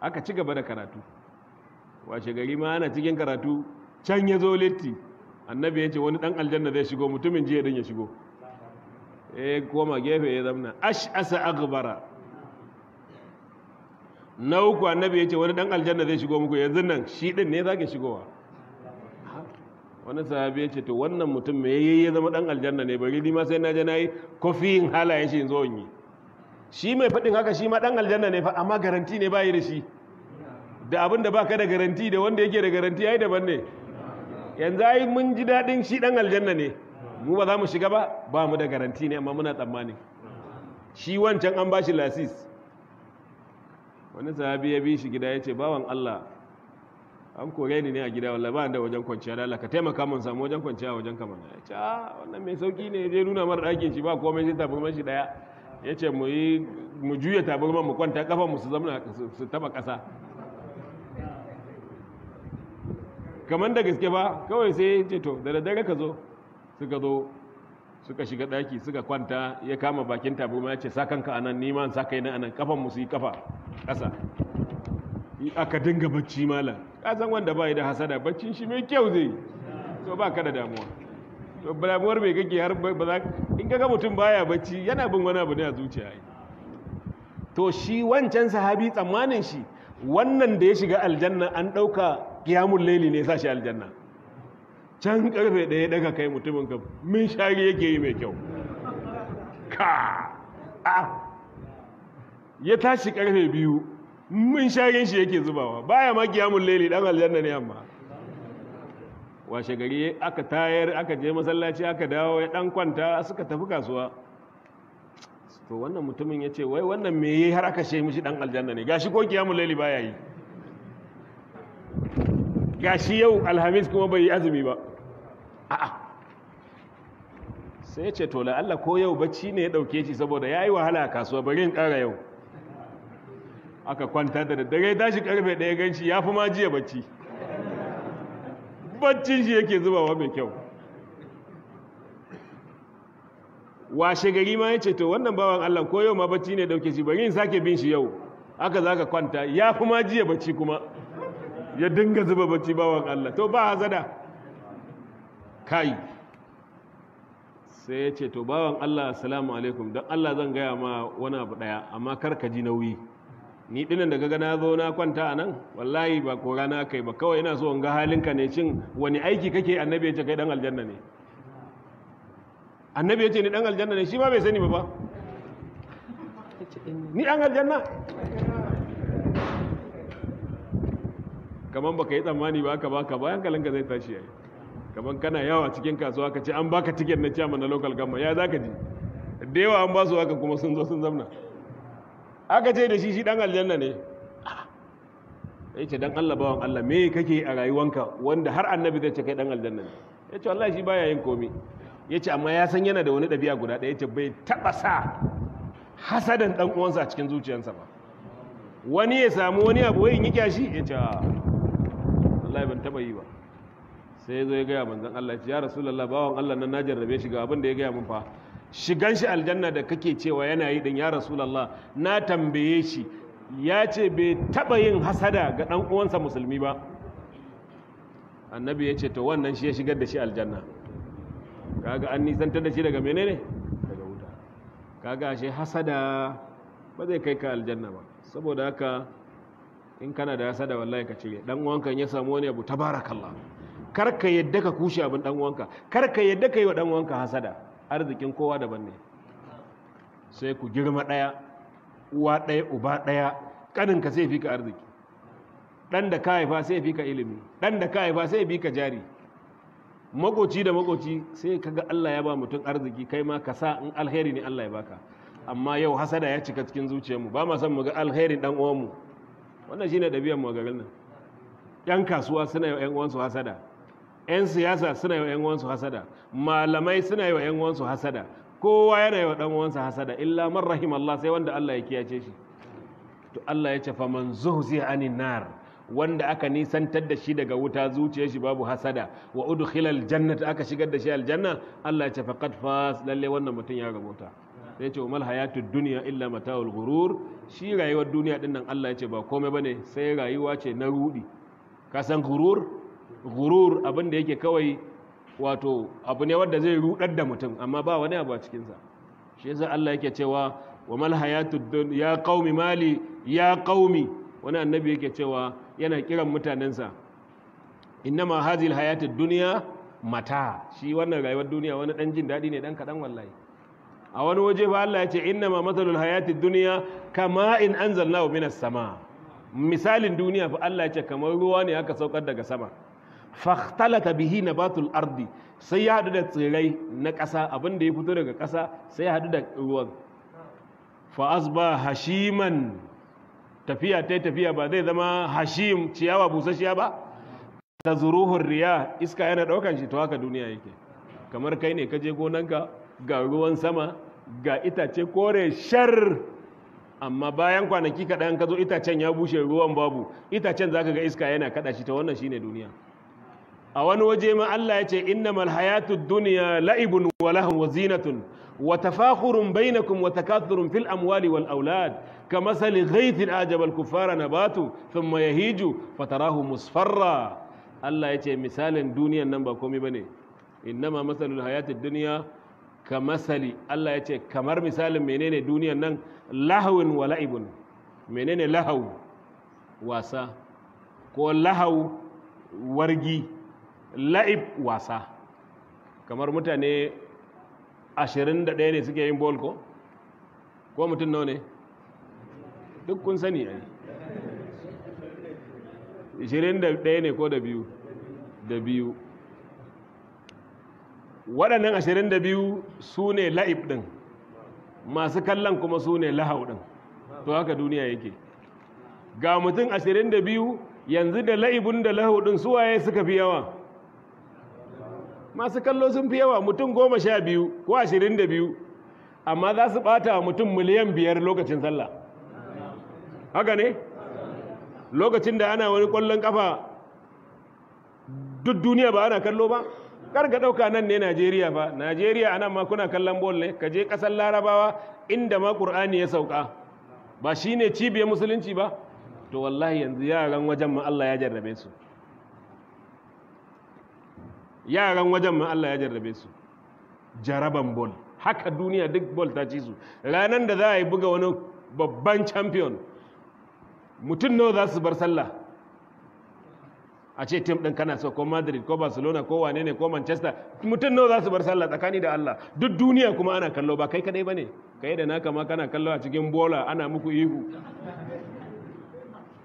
Aka ci gaba da karatu. Washe gari ma ana cikin karatu can ya zo letti annabi ya ce wani dan aljanna zai shigo mutumin jiya din ya shigo. Eh koma gefe ya zamna. Ash asa aghbara. Na uku annabi ya ce wani dan aljanna zai shigo muku yanzu nan shi din ne zaka shigowa. Wani sahabi ya ce to wannan mutum me yayi ya zama dan aljanna ne? Bari ni ma sai na je na yi kofiyin halayen shi in zo in yi. Shi mai faɗin haka shi ma dan aljanna ne fa amma garanti ne bayi da shi. Da abin da baka da garanti da wanda yake da garanti ai daban ne. Yanzu ai mun ji daɗin shi ɗan aljanna ne. Mu ba za mu shiga ba? Ba mu da garanti ne amma muna tsammani. Shi wancan an bashi lasis. Wani sahabi ya bi shi gida ya ce bawan Allah an kore ni ne a gida wallahi ba da wajen kwanciya da Allah ka taimaka mun samu wajen kwanciya a wajen kamar ya ce a wannan mai sauƙi ne je nuna mara ɗakin shi ba komai sai tabarman shi ɗaya. Ya ce mu yi mu juya tabarman mu kwanta kafan mu su zama su taba ƙasa. Kamar da gaske ba kawai sai ce to da daddare ka zo. Suka zo suka shiga daki suka kwanta ya kama bakin tabarma ya ce sakanka a nan neman sakai na a nan kafan musu yi kafa ƙasa. Aka dinga bacci malam. Kasan wanda ba da hasada baccin shi mai kyau zai to ba ka da damuwa. To damuwar mai kake har ba za in kaga mutum baya bacci yana bin wani abu ne a zuciya to shi wancan sahabi tsammanin shi wannan da ya shiga aljanna an ɗauka kiyamun laili ne sa shi aljanna. Can ƙarfe ɗaya daga kai mutumin ka min shari yake yi mai kyau. Ka a ya tashi ƙarfe biyu min sharin shi yake zubawa. Baya ma kiyamun laili dan aljanna ne amma. Washe gari aka tayar aka je masallaci aka dawo ya dan kwanta suka tafi kasuwa. To wannan mutumin ya ce wai wannan me yi har aka she mishi dan aljanna ne? Gashi ko kiyamun laili baya yi. Gashi yau alhamis kuma bai yi azumi ba. A'a. Sai ce to Allah ko yau bacci ne ya ɗauke shi saboda yayi wahala a kasuwa bari in kara yau. Aka kwanta da daddare tashi ƙarfe ɗaya ganci ya fi ma jiya bacci. Baccin shi yake zubawa mai kyau. Washe gari ma ya ce to wannan bawan Allah ko yau ma bacci ne ɗauke shi bari in sake bin shi yau. Aka zaka kwanta ya fi ma jiya bacci kuma. Ya dinga zuba bacci bawan Allah. To ba hazada. Kai. Sai ya ce to bawan Allah assalamu alaikum. Don Allah zan gaya ma wani abu ɗaya amma kar ka ji nauyi. Ni dinan da gaga na zo na kwanta a nan wallahi ba kora na kai ba. Kawai ina so in ga halinka ne cin wani aiki kake? Annabi ya ce kai dan aljanna ne. Annabi ya ce ni dan aljanna ne shi ma bai sani ba ba ni dan aljanna. Kaman baka yi tsammani ba aka baka bayan kalanka zai tashi yayi kaman kana yawa cikin kasuwa ka ce an baka tiket na chairman na local government ya zaka ji? Da yawa an ba su haka kuma sun zo sun zamna. Aka ce da shi shi dan aljanna ne. Ya ce dan Allah bawan Allah me kake a rayuwanka wanda har annabi zai ce kai dan aljanna ne? Ya ce wallahi shi baya yin komi. Ya ce amma ya san yana da wani ɗabi'a guda ɗaya. Ya ce bai taɓa sa hasadan ɗan uwansa a cikin zuciyarsa ba. Wani ya samu wani abu wai in yi kyashi ya ce wallahi ban taɓa yi ba. Sai ya zo ya gaya manzon Allah ya rasulullah bawan Allah nan na jarrabe shi ga abin da ya gaya min fa. Shigan shi aljanna da kake cewa yana yi din ya rasulullah na tambaye shi ya ce bai taɓa yin hasada ga ɗan uwansa musulmi ba. Annabi ya ce to wannan shi ya shigar da shi aljanna. Kaga an nisantar da shi daga menene? Daga wuta. Kaga shi hasada ba zai kai ka aljanna ba. Saboda haka in kana da hasada wallahi ka cire. Dan uwanka ya samu wani abu tabarakallah. Kar ka yadda ka kushe abin dan uwanka. Kar ka yadda ka yi wa dan uwanka hasada. Arzikin kowa daban ne. Sai ku girma ɗaya uwa ɗaya uba ɗaya kaninka sai fi ka arziki. Dan da ka haifa sai fi ka ilimi. Dan da ka haifa sai fi ka jari. Makoci da makoci sai kaga Allah ya ba mutum arziki kai ma ka sa in alheri ne Allah ya baka amma yau hasada ya cika cikin zuciyarmu. Ba ma son mu ga alherin dan uwanmu. Wannan shine ɗabi'ar mu garin nan. Yan kasuwa suna wa yan uwansu hasada. Yan siyasa suna yi wa yan hasada. Malamai suna yi wa yan hasada. Kowa yana yi wa uwansa hasada. Illa man rahim Allah sai wanda Allah ya kiyace shi. To Allah ya ce fa man zuhziya anin nar. Wanda aka nisantar da shi daga wuta zuciyar shi babu hasada. Wa udkhila aljannata aka shigar da shi aljanna. Allah ya ce faqad fas. Lalle wannan mutum ya rabota sai ce umal hayatud dunya illa mata'ul ghurur. Shi rayuwar duniya ɗin nan Allah ya ce ba komai ba ne sai rayuwa ce na rudi ka san ghurur? Ghurur abin da yake kawai wato abu ne wanda zai rudar da mutum amma ba wani abu a cikin sa shi yasa Allah yake cewa wa mal hayatud dunya ya qaumi mali ya qaumi. Wani annabi yake cewa yana kiran mutanensa innama hazil hayatid duniya mata. Shi wannan rayuwar duniya wani dan jin daɗi ne dan kaɗan wallahi. A wani waje fa Allah ya ce innama matsalul hayatid duniya kama in anzalnahu minas sama. Misalin duniya fa Allah ya ce kamar ruwa ne aka saukar daga sama. Fahtalata bihi nabatul ardi. Sai ya hadu da tsirrai na ƙasa abin da ya fito daga ƙasa sai ya hadu da ruwan. Fa asba hashiman. Tafiya ta tafiya ba zai zama hashim ciyawa busasshiya ba? Ta zuruhun riya iska yana ɗaukan shi to haka duniya yake. Kamar kai ne ka je gonanka ga ruwan sama ga itace kore shar. Amma bayan kwanaki kaɗan ka zo itacen ya bushe ruwan babu. Itacen zaka ga iska yana kada shi ta wannan shine duniya. a wani waje ma Allah ya ce innamal hayatud dunya la'ibun wa lahun wa zinatun wa tafakhurun bainakum wa takathurun fil amwali wal aulad. Kamathali ghaythin ajabal kufara nabatu thumma yahiju fatarahu musfarra. Allah ya ce misalin duniyan nan ba komai ba ne innama masalul hayatud dunya kamasali Allah ya ce kamar misalin menene duniyan nan? Lahawin wa la'ibun. Menene lahaw wasa. Ko lahaw wargi. La'ib wasa. Kamar mutane 21 ne suke yin bol ko? Ko mutum nawa ne? Duk kun sani ai. 21 ne ko da biyu? Da biyu. Waɗannan 22 su ne la'ib ɗin. Masu kallon kuma su ne lahau ɗin. To haka duniya yake. Ga mutum 22 yanzu da la'ibun da lahau ɗin suwaye suka fi yawa? Masu kallo sun fi yawa mutum goma sha biyu ko 22 amma za su ɓata mutum miliyan biyar lokacin sallah. Haka ne? Lokacin da ana wani ƙwallon kafa duk duniya ba ana kallo ba? Kar ka ɗauka nan ne Najeriya ba. Najeriya a nan ma kuna kallon bol ne. Ka je ƙasar Larabawa inda ma Qur'ani ya sauka. Ba shine cibiyar musulunci ba? To wallahi yanzu yaran wajen ma Allah ya jarrabe su. Yaran wajen ma Allah ya jarrabe su. Jaraban bol haka duniya duk bol ta ci su. Ranan da za a yi buga wani babban champion mutum nawa za su bar sallah? A ce tim ɗin kana so ko madrid ko barcelona ko wane ne ko manchester mutum nawa za su bar sallah tsakani da allah? Duk duniya kuma ana kallo ba kai kadai ba ne. Kai da naka ma kana kallo a cikin bola ana muku ihu.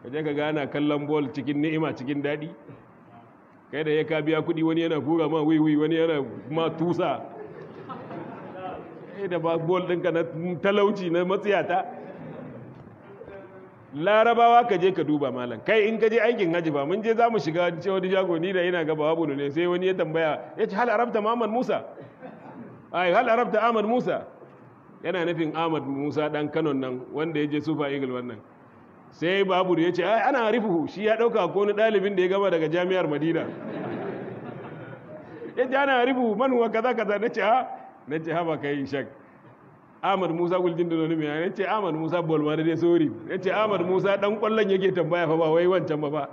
Ka je ka ga ana kallon bol cikin ni'ima cikin daɗi. Kai da ya ka biya kuɗi wani yana hura ma wiwi wani yana ma tusa. Kai da ba bol ɗinka na talauci na matsiyata. Larabawa ka je ka duba malam. Kai in ka je aikin haji ba mun je za mu shiga ce wani jago ni da ina gaba babu ne sai wani ya tambaya ya ce hal arabta Muhammad Musa? Ai hal arabta Ahmad Musa? Yana nufin Ahmad Musa dan Kano nan wanda ya je Super Eagle wannan. Sai babu ya ce ana arifuhu shi ya ɗauka ko wani dalibin da ya gama daga jami'ar Madina. Ya ce ana arifuhu man huwa kaza kaza. Nace ha? Nace ha ba kai shak. Ahmad Musa guljin da noni mai ya ce Ahmad Musa bolma da dai sori ya ce Ahmad Musa dan ƙwallon yake tambaya fa ba wai wancan ba fa.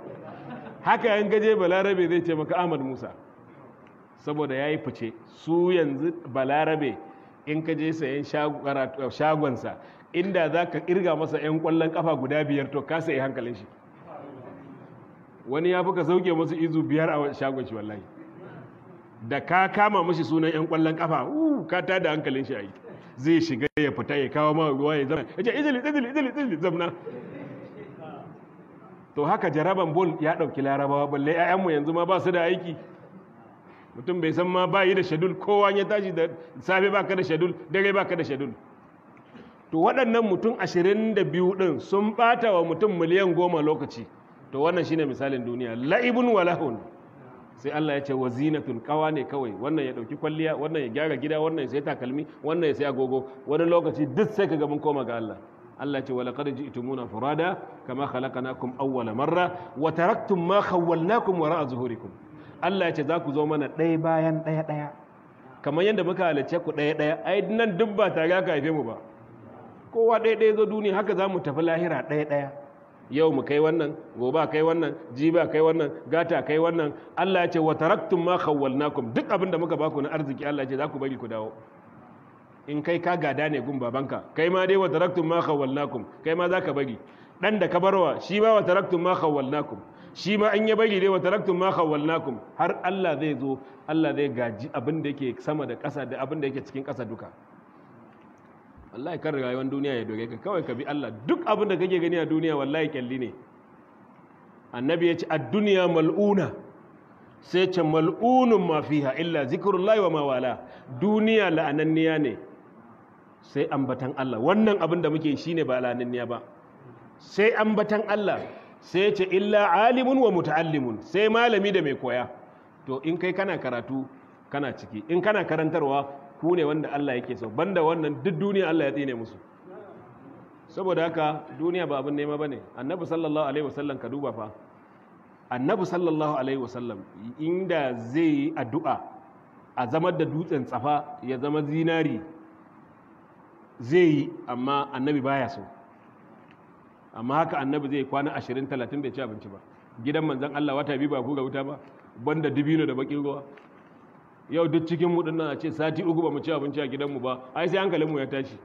Haka yan gaje balarabe zai ce maka Ahmad Musa. Saboda ya yi fice. Su yanzu balarabe in ka je sayan shagonsa inda za ka irga masa 'yan ƙwallon kafa guda biyar to ka sayi hankalin shi. Wani ya fi ka sauke masu izu biyar a shagon wallahi. Da ka kama mashi sunan 'yan ƙwallon kafa ka tada hankalin shi a yi. Zai shiga ya fita ya kawo ma ruwa ya zama ya ce izili izili izili izili zamna. To haka jaraban bol ya ɗauki larabawa balle 'ya'yanmu yanzu ma ba su da aiki. Mutum bai san ma ba yi da shadul kowa ya tashi da safe ba ka da shadul dare ba ka da shadul to waɗannan mutum ashirin da biyu ɗin sun ɓata wa mutum miliyan goma lokaci. To wannan shine misalin duniya. La'ibun walahun sai Allah ya ce wa zinatun kawa ne kawai. Wannan ya ɗauki kwalliya wannan ya gyara gida wannan ya sai takalmi wannan ya sai agogo. Wani lokaci duk sai kaga mun koma ga Allah. Allah ce wala qad ji'tumuna furada kama khalaqnakum awwala marra wa taraktum ma khawwalnakum wara'a zuhurikum. Allah ya ce za ku zo mana ɗaya bayan ɗaya ɗaya. Kamar yadda muka halarce ku ɗaya ɗaya. Ai nan duk ba tare aka haife mu ba. Kowa ɗaya zo duniya haka za mu tafi lahira ɗaya ɗaya. Yau mu kai wannan gobe kai wannan jiba kai wannan gata kai wannan. Allah ya ce wa taraktum ma khawwalnakum. Duk abin da muka baku na arziki Allah ya ce za ku bari ku dawo. In kai ka gada ne gun babanka kai ma dai wa taraktum ma khawwalnakum. Kai ma za ka bari. Dan da ka barwa shi ma wa taraktum ma khawwalnakum. Shi ma an ya bari dai wa taraktum ma khawwalnakum. Har Allah zai zo Allah zai gaji abin da yake sama da ƙasa da abin da yake cikin ƙasa duka. Wallahi kan rayuwar duniya ya doge ka. Kawai ka bi Allah. Duk abin da kake gani a duniya wallahi kyalli ne. Annabi ya ce a duniya mal'una. Sai ce mal'unun ma fiha illa zikrullahi wa ma wala. Duniya la'ananniya ne. Sai ambatan Allah. Wannan abin da muke shine ba la'ananniya ba. Sai ambatan Allah. Sai ce illa alimun wa muta'allimun. Sai malami da mai koya. To in kai kana karatu kana ciki. In kana karantarwa ku ne wanda Allah yake so banda wannan duk duniya Allah ya tsine musu. Saboda haka duniya ba abin nema ba ne. Annabi sallallahu alaihi wasallam ka duba fa. Annabi sallallahu alaihi wasallam inda zai yi addu'a a zamar da dutsen tsafa ya zama zinari zai yi amma annabi baya so. Amma haka annabi zai kwana 20 30 bai ci abinci ba. Gidan manzon Allah wata biyu ba ga wuta ba banda dibino da bakin ruwa. Yau duk cikin mu ɗin nan a ce sati uku ba mu ci abinci a gidanmu ba ai sai hankalin mu ya tashi.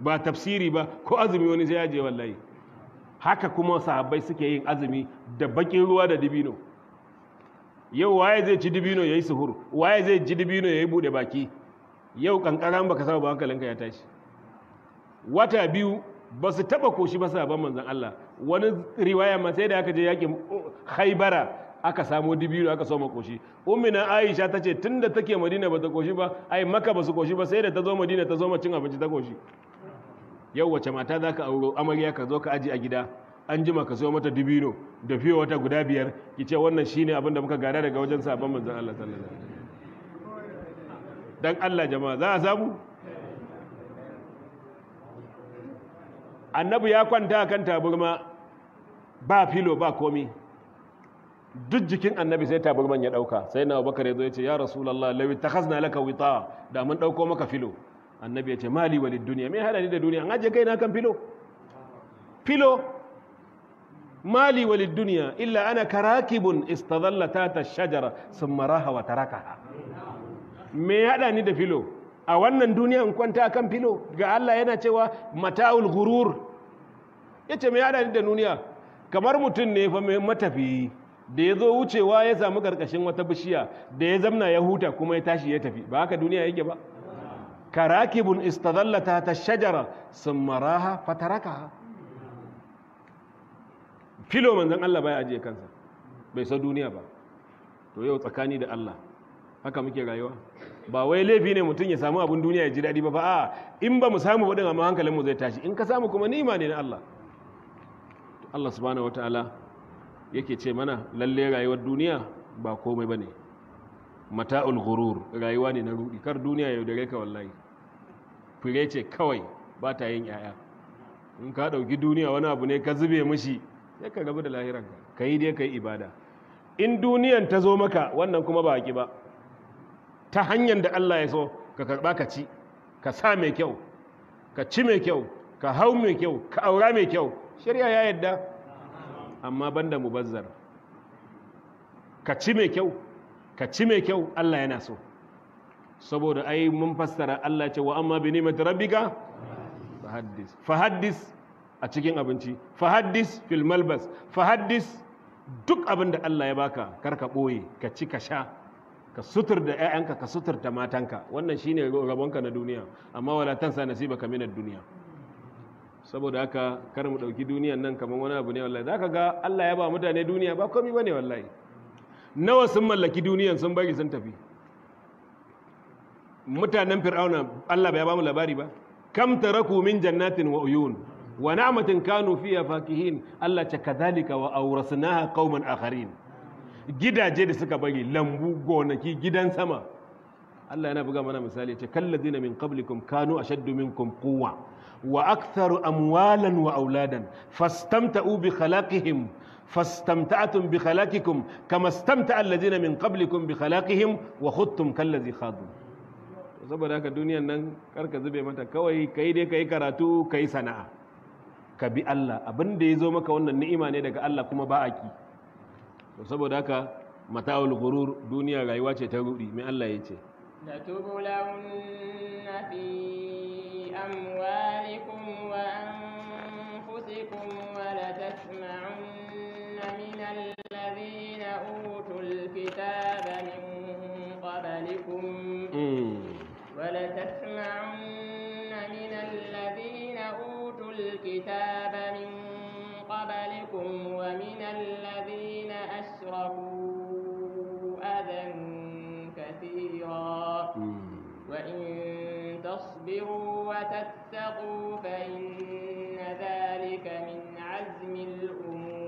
Ba tafsiri ba ko azumi wani sai ya je wallahi. Haka kuma sahabbai suke yin azumi da bakin ruwa da dibino yau waye zai ci dibino yayi suhur? Waye zai ci dibino yayi buɗe baki? Yau kankaran baka saba ba hankalinka ya tashi. Wata biyu ba su taba koshi ba sahabban manzon Allah. Wani riwaya ma sai da aka je yaƙin Khaibara aka samo dibino aka soma koshi ummina aisha ta ce tun da take madina ba ta koshi ba ai maka ba su koshi ba sai da ta zo madina ta zo cin abinci ta koshi yau wace mata za ka auro amarya ka zo ka aji a gida an jima ka sayo mata dibino da fiye wata guda biyar ki ce wannan shine abin da muka gada daga wajen sabon manzon Allah sallallahu alaihi dan Allah jama'a za a samu? Annabi ya kwanta kan taburma ba filo ba komi. Duk jikin annabi sai taburman ya ɗauka sai na abubakar ya zo ya ce ya rasulallah lawi takhazna laka wita. Da mun ɗauko maka filo. Annabi ya ce mali walid duniya me hada ni da duniya? An aje kai na kan filo. Filo. Mali walid duniya illa ana karakibun istadalla tata shajara thumma raha wa tarakaha. Me hada ni da filo? A wannan duniya in kwanta kan filo. Ga Allah yana cewa mata'ul ghurur. Yace me hada ni da duniya? Kamar mutum ne fa mai matafiyi. Da ya zo wucewa ya samu ƙarƙashin wata bishiya da ya zamna ya huta kuma ya tashi ya tafi. Ba haka duniya yake ba? Karakibun istadallata ta shajara sun maraha fatarakaha filo manzan Allah baya ajiye kansa bai sa duniya ba. To yau tsakani da Allah haka muke rayuwa. Ba wai laifi ne mutum ya samu abin duniya ya ji daɗi ba ba a in ba mu samu waɗin amma hankalinmu zai tashi. In ka samu kuma nima ne na Allah. Allah subhanahu wataala yake ce mana lalle rayuwar duniya ba komai ba ne. Mata'ul ghurur rayuwa ne na rudi. Kar duniya ya yaudare ka wallahi. Fure ce kawai ba ta yin yaya. In ka ɗauki duniya wani abu ne ka zube mishi sai ka rabu da lahiranka. Kai dai kai ibada. In duniyan ta zo maka wannan kuma ba ba. Ta hanyar da Allah ya so ka karɓa ka ci ka sa mai kyau ka ci mai kyau ka hau mai kyau ka aura mai kyau. Shari'a ya yadda. Amma banda mubazzar. Ka ci mai kyau ka ci mai kyau Allah yana so. Saboda ai mun fassara Allah ce wa amma bi ni'mati rabbika fahaddis. Fahaddis a cikin abinci fahaddis fil malbas fahaddis duk abin da Allah ya baka kar ka ɓoye ka ci ka sha ka sutur da 'ya'yanka ka suturta matanka. Wannan shine rabonka na duniya amma wala tansa nasibaka minad duniya. Saboda haka kar mu ɗauki duniyan nan kamar wani abu ne wallahi. Zaka ga Allah ya ba mutane duniya ba komai ba ne wallahi. Nawa sun mallaki duniyan sun bari sun tafi? Mutanen fir'auna Allah bai ba mu labari ba? Kam taraku min jannatin wa uyun wa na'matin kanu fiha fakihin. Allah ta kadhalika wa awrasnaha qauman akharin. Gidaje da suka bari lambu gonaki gidan sama. Allah yana buga mana misali ce kallazina min qablikum kanu ashaddu minkum quwwa. wa aktharu amwalan wa auladan. Fastamta'u bi khalaqihim. Fastamta'tum bi khalaqikum kama istamta'a alladhina min qablikum bi khalaqihim wa khudtum saboda haka duniyan nan kar ka zube mata kawai kai dai kai karatu kai sana'a. Ka bi Allah. Abin da ya zo maka wannan ni'ima ne daga Allah kuma ba ki. Saboda haka mata'ul ghurur duniya rayuwa ce ta rudi. Mai Allah ya ce? La tubulawunna fi أموالكم وأنفسكم ولتسمعن من الذين أوتوا الكتاب من قبلكم ولتسمعن من الذين أوتوا الكتاب وتتقوا فإن ذلك من عزم الأمور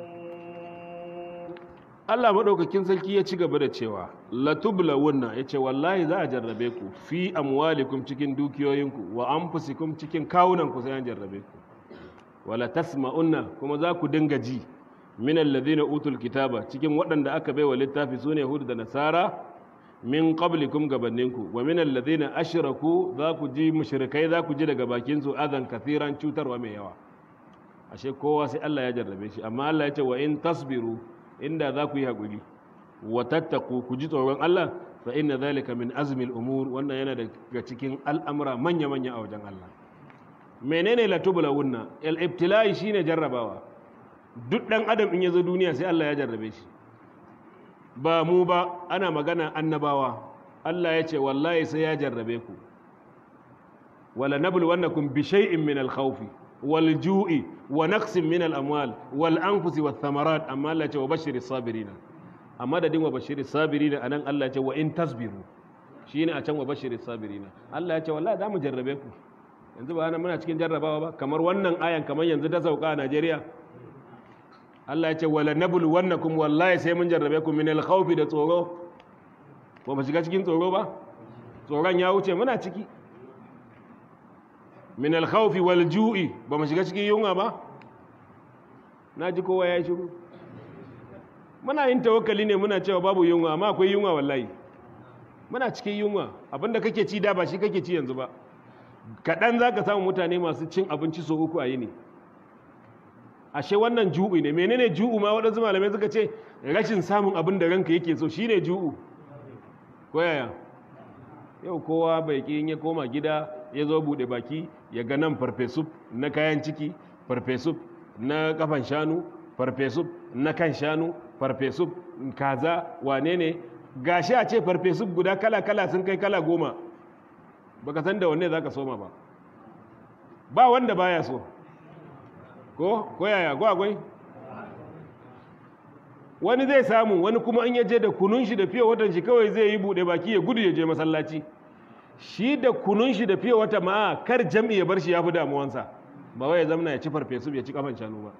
Allah maɗaukakin sarki ya ci gaba da cewa latubla wunna ya ce wallahi za a jarrabe ku fi amwalikum cikin dukiyoyinku wa anfusikum cikin kawunanku sai an jarrabe ku wala tasma'unna kuma za ku dinga ji min alladhina utul kitaba cikin waɗanda aka baiwa littafi sune Yahudu da Nasara min qablikum gabanninku wa min alladhina ashraku za ku ji mushrikai za ku ji daga bakin su azan kathiran cutarwa mai yawa. Ashe kowa sai Allah ya jarrabe shi amma Allah ya ce wa in tasbiru inda za ku yi haƙuri wa tattaku ku ji tsoron Allah fa inna zalika min azmil umur. Wannan yana daga cikin al'amura manya-manya a wajen Allah. Menene latubula wunna al-ibtila'i shine jarrabawa. Duk dan adam in ya zo duniya sai Allah ya jarrabe shi. ba mu ba ana magana annabawa. Allah ya ce wallahi sai ya jarrabe ku. Wala nabluwannakum bi shay'in min al-khawf wal ju'i wa naqsin min al-amwal wal anfusi wath thamarat. Amma Allah ya ce wa bashiri sabirina. A madadin wa bashiri sabirina a nan Allah ya ce wa in tasbiru. Shine a can wa bashiri sabirina. Allah ya ce wallahi za mu jarrabe ku. Yanzu ba ana muna cikin jarrabawa ba. Kamar wannan ayan kamar yanzu ta sauka a Najeriya. Allah ya ce wala nablu wannakum wallahi sai mun jarrabe ku min al-khawfi da tsoro. Ba mu shiga cikin tsoro ba? Tsoron ya wuce muna ciki. Min alkhawfi wal ju'i ba mu shiga cikin yunwa ba? Na ji kowa ya shiru. Muna yin tawakkali ne muna cewa babu yunwa amma akwai yunwa wallahi. Muna cikin yunwa abin da kake ci da ba shi kake ci yanzu ba. Kaɗan za ka samu mutane masu cin abinci so uku a yi ne ashe wannan ju'u ne. Menene ju'u ma waɗansu malamai suka ce rashin samun abin da ranka yake so shine ju'u. Ko yaya? Yau kowa bai ƙi ya koma gida ya zo buɗe baki ya ga nan farfesu na kayan ciki farfesu na kafan shanu farfesu na kan shanu farfesu kaza wane ne? Gashi a ce farfesu guda kala-kala sun kai kala goma. Baka san da wanne za ka soma ba. Ba wanda baya so. Ko? Ko yaya? Gwagwai wani zai samu wani kuma in ya je da kunun shi da fiye watan shi kawai zai yi buɗe baki ya gudu ya je masallaci. Shi da kunun shi da fiye wata ma kar jam'i ya bar shi ya fi damuwansa. Ba wai ya zamana ya ci farfesu ya ci kafan shanu ba.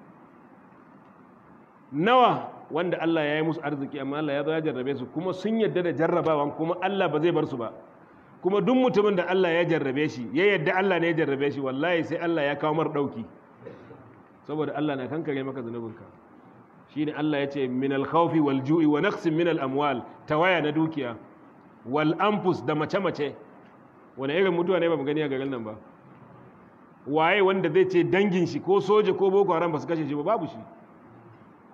Nawa wanda Allah ya yi musu arziki amma Allah ya zo ya jarrabe su kuma sun yadda da jarrabawan kuma Allah ba zai bar su ba. Kuma duk mutumin da Allah ya jarrabe shi ya yadda Allah ne ya jarrabe shi wallahi sai Allah ya kawo mar ɗauki saboda Allah na kankare maka zunubinka. Shine Allah ya ce min al-khawfi wal ju'i wa naqsin min al-amwal tawaya na dukiya. Wal anfus da mace mace wani irin mutuwa ne ba mu gani a garin nan ba? Waye wanda zai ce dangin shi ko soja ko boko haram ba su kashe shi ba? Babu shi.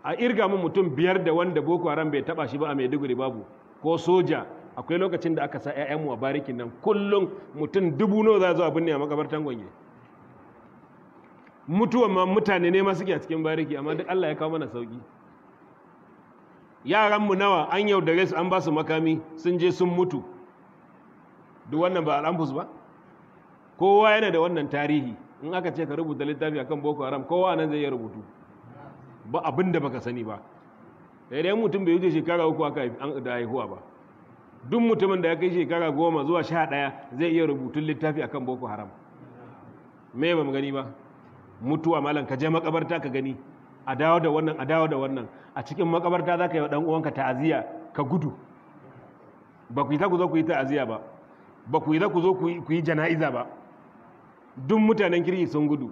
A irga mun mutum biyar da wanda boko haram bai taba shi ba a maiduguri babu. Ko soja. Akwai lokacin da aka sa 'ya'yanmu a barikin nan. Kullum mutum dubu nawa za zuwa binne a makabartan gwange? Mutuwan ma mutane ne ma suke a cikin bariki amma duk Allah ya kawo mana sauƙi. Yaranmu nawa an yaudare su an ba su makami sun je sun mutu. Duk wannan ba al'amfus ba? Kowa yana da wannan tarihi. In aka ce ka rubuta littafi akan boko haram kowa nan zai yi rubutu. Ba abin da baka sani ba. Daidai mutum bai wuce shekara uku aka da haihuwa ba. Duk mutumin da ya kai shekara goma zuwa sha ɗaya zai iya rubutun littafi akan boko haram. Me ba mu gani ba? Mutuwa malam ka je makabarta ka gani. A dawo da wannan a dawo da wannan. A cikin makabarta za ka yi wa ɗan uwanka ta'aziyya ka gudu. Ba ku yi ta ku zo ku yi ta'aziyya ba. Ba ku yi ta ku zo ku yi jana'iza ba. Duk mutanen kirki sun gudu.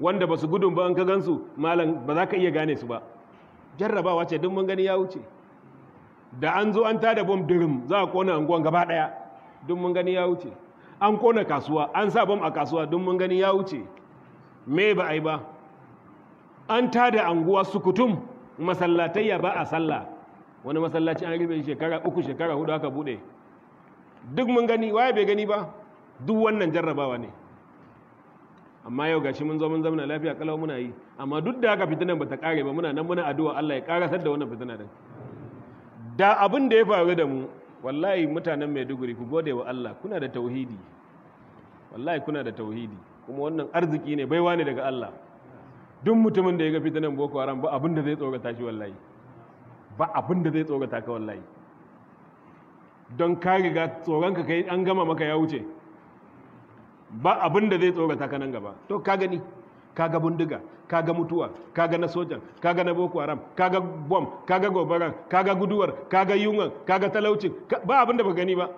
Wanda ba su gudun ba an ka gansu malam ba za ka iya gane su ba. Jarrabawa ce duk mun gani ya wuce. Da an zo an tada bom dirim za a kona anguwan gaba ɗaya duk mun gani ya wuce. An kona kasuwa an sa bom a kasuwa duk mun gani ya wuce. Me ba a yi ba? An tada anguwa sukutum masallatayya ba a sallah. Wani masallaci an rufe shekara uku shekara huɗu aka buɗe duk mun gani waye bai gani ba? Duk wannan jarrabawa ne. Amma yau gashi mun zo mun zama lafiya kalau muna yi. Amma duk da haka fitinan bata kare ba muna nan muna addu'a Allah ya karasar da wannan fitina din. Da abin da ya faru da mu wallahi mutanen Maiduguri ku gode wa Allah kuna da tauhidi. Wallahi kuna da tauhidi. Kuma wannan arziki ne baiwa ne daga Allah. Duk mutumin da ya ga fitinan Boko Haram ba abin da zai tsorata shi wallahi. Ba abin da zai tsorata ka wallahi. Don ka riga tsoron ka kai an gama maka ya wuce. Ba abin da zai tsorata ka nan gaba. To ka gani kaga bindiga kaga mutuwa kaga na sojan kaga na boko haram kaga bom kaga gobaran kaga guduwar kaga yunwan kaga talaucin ba abin da ba gani ba.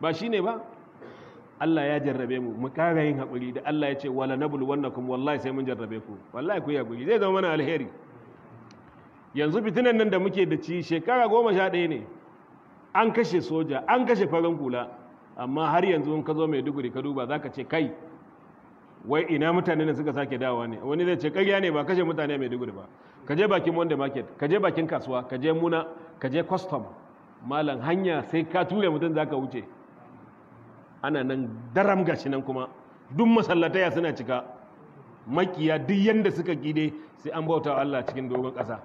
Ba shine ba? Allah ya jarrabe mu mu kara yin haƙuri da Allah ya ce wala nabul wannakum wallahi sai mun jarrabe ku. Wallahi ku yi haƙuri zai zama mana alheri. Yanzu fitinan nan da muke da ci shekara goma sha ɗaya ne an kashe soja an kashe farin kula amma har yanzu in ka zo mai duguri ka duba za ka ce kai wai ina mutane ne suka sake dawa ne? Wani zai ce ƙarya ne ba kashe mutane mai duguri ba. Ka je bakin wanda market ka je bakin kasuwa ka je muna ka je custom. Malam hanya sai ka ture mutum za ka wuce. Ana nan daram gashi nan kuma duk masallataya suna cika. Makiya duk yanda suka gide sai an bauta Allah cikin dogon ƙasa.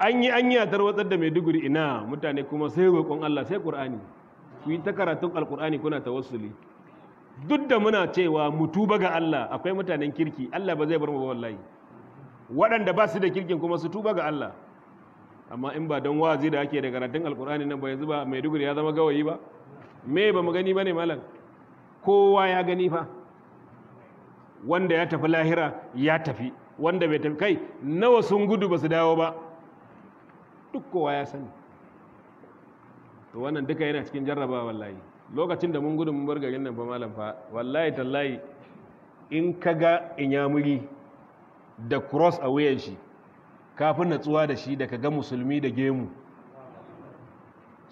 An yi an yi a tarwatsar da maiduguri ina mutane kuma sai roƙon Allah sai ƙur'ani ku yi ta karatun alƙur'ani kuna tawassuli. Duk da muna cewa mutu ba ga Allah akwai mutanen kirki Allah ba zai bar mu ba wallahi. Waɗanda ba su da kirkin kuma su tuba ga Allah. Amma in ba don wazi da ake da karatun alƙur'ani nan ba yanzu ba maiduguri ya zama gawayi ba? Me ba mu gani ba ne malam? Kowa ya gani fa. Wanda ya tafi lahira ya tafi. Wanda bai tafi kai nawa sun gudu ba su dawo ba. Duk kowa ya sani. To wannan duka yana cikin jarraba wallahi. Lokacin da mun gudu mun bar garin nan fa malam fa wallahi tallahi in ka ga inyamuri da cross a shi kafin natsuwa da shi da ka ga musulmi da gemu.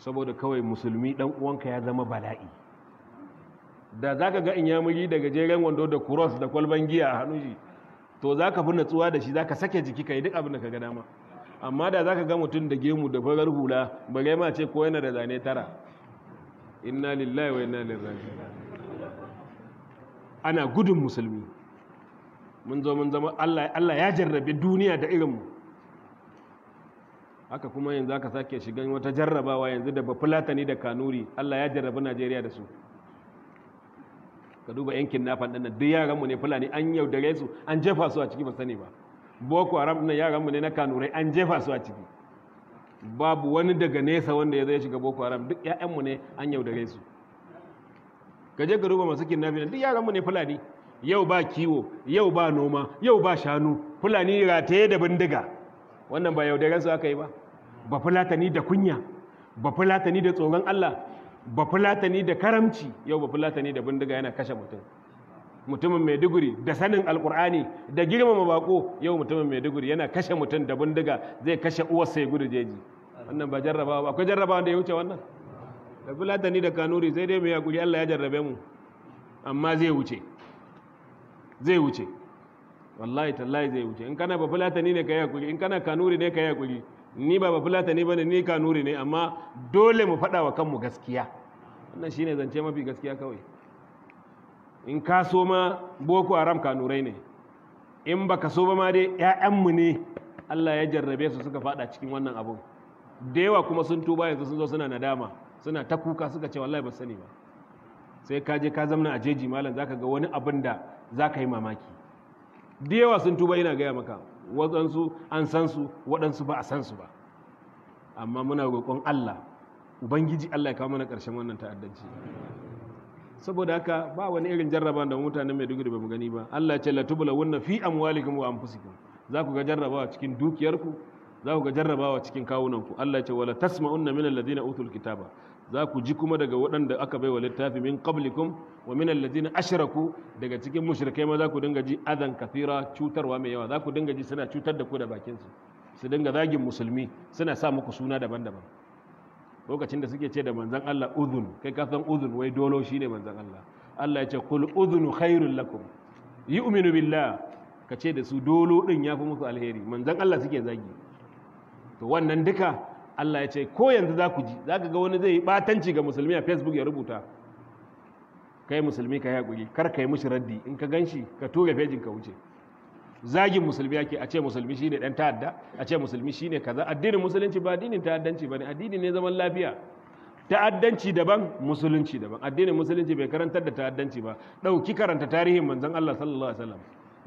Saboda kawai musulmi dan uwanka ya zama bala'i. Da za ka ga inyamuri da gajeren wando da cross da kwalban giya a hannun shi to za ka fi natsuwa da shi za ka sake jiki ka yi duk abin da ka ga dama. Amma da za ka ga mutum da gemu da farar hula bare ma ce ko yana da zane tara. Inna lillahi wa inna ilaihi ana gudun musulmi. Mun zo mun zama Allah Allah ya jarrabe duniya da irin mu haka kuma yanzu aka sake shigan wata jarrabawa yanzu da bafulatani da kanuri Allah ya jarrabi Najeriya da su. Ka duba yankin nafan ɗan duk yaranmu ne fulani an yaudare su an jefa su a ciki ba sani ba. Boko haram ɗin yaranmu ne na kanurai an jefa su a ciki. Babu wani daga nesa wanda ya zai shiga boko haram duk ƴaƴanmu ne an yaudare su. Ka je ka duba masu kidnapping duk yaranmu ne fulani. Yau ba kiwo yau ba noma yau ba shanu fulani rataye da bindiga. Wannan ba yaudaren su aka yi ba. Ba fulatani da kunya ba fulatani da tsoron Allah ba fulatani da karamci. Yau ba fulatani da bindiga yana kashe mutum. Mutumin maiduguri da sanin alkur'ani da girmama bako yau mutumin maiduguri yana kashe mutum da bindiga zai kashe uwarsa ya gudu jeji. Wannan ba jarrabawa ba. Akwai jarrabawa da ya wuce wannan? Da fulatani da kanuri sai dai mai yakuri allah ya jarrabe mu. Amma zai wuce. Zai wuce. Wallahi tallahi zai wuce. In kana ba fulatani ne ka yi haƙuri in kana kanuri ne ka yi haƙuri ni ba ba fulatani ba ne ni kanuri ne amma dole mu faɗa wa kanmu gaskiya. Wannan shine zance mafi gaskiya kawai. In ka so ma boko haram kanurai ne in baka so ba ma dai ƴaƴanmu ne Allah ya jarrabe su suka faɗa cikin wannan abun. Da yawa kuma sun tuba yanzu sun zo suna nadama suna ta kuka suka ce wallahi ba sani ba. Sai ka je ka zamna a jeji malam zaka ga wani abin da zaka yi mamaki. Da yawa sun tuba ina gaya maka waɗansu an san su waɗansu ba a san su ba. Amma muna roƙon Allah ubangiji Allah ya kawo mana ƙarshen wannan ta'addanci. Saboda haka ba wani irin jarraba da mutanen Maiduguri ba mu gani ba. Allah ya ce la tubla wunna fi amwalikum wa anfusikum. Za ku ga jarrabawa cikin dukiyarku za ku ga jarrabawa cikin kawunanku. Allah ya ce wala tasma'unna min alladhina utul kitaba. Za ku ji kuma daga waɗanda aka baiwa littafi min qablikum wa min alladhina ashraku daga cikin mushrikai ma za ku dinga ji adan kafira cutarwa mai yawa. Za ku dinga ji suna cutar da ku da bakin su su dinga zagin musulmi suna sa muku suna daban-daban. Lokacin da suke ce da manzon Allah udhun. Kai ka san udhun wai dolo shine manzon Allah. Allah ya ce kul udhunu khairul lakum. Yu'minu billah. Ka ce da su dolo din yafi musu alheri. Manzon Allah suke zagi. To wannan duka Allah ya ce ko yanzu za ku ji za ka ga wani zai yi batanci ga musulmi a facebook ya rubuta kai musulmi ka yi haƙuri kar ka yi mushi raddi in ka gan shi ka tura fejin ka wuce. Zagin musulmi yake a ce musulmi shine dan ta'adda a ce musulmi shine kaza. Addinin musulunci ba addinin ta'addanci ba ne addini ne zaman lafiya. Ta'addanci daban musulunci daban. Addinin musulunci bai karantar da ta'addanci ba. Dauki karanta tarihin manzon Allah sallallahu alaihi wasallam.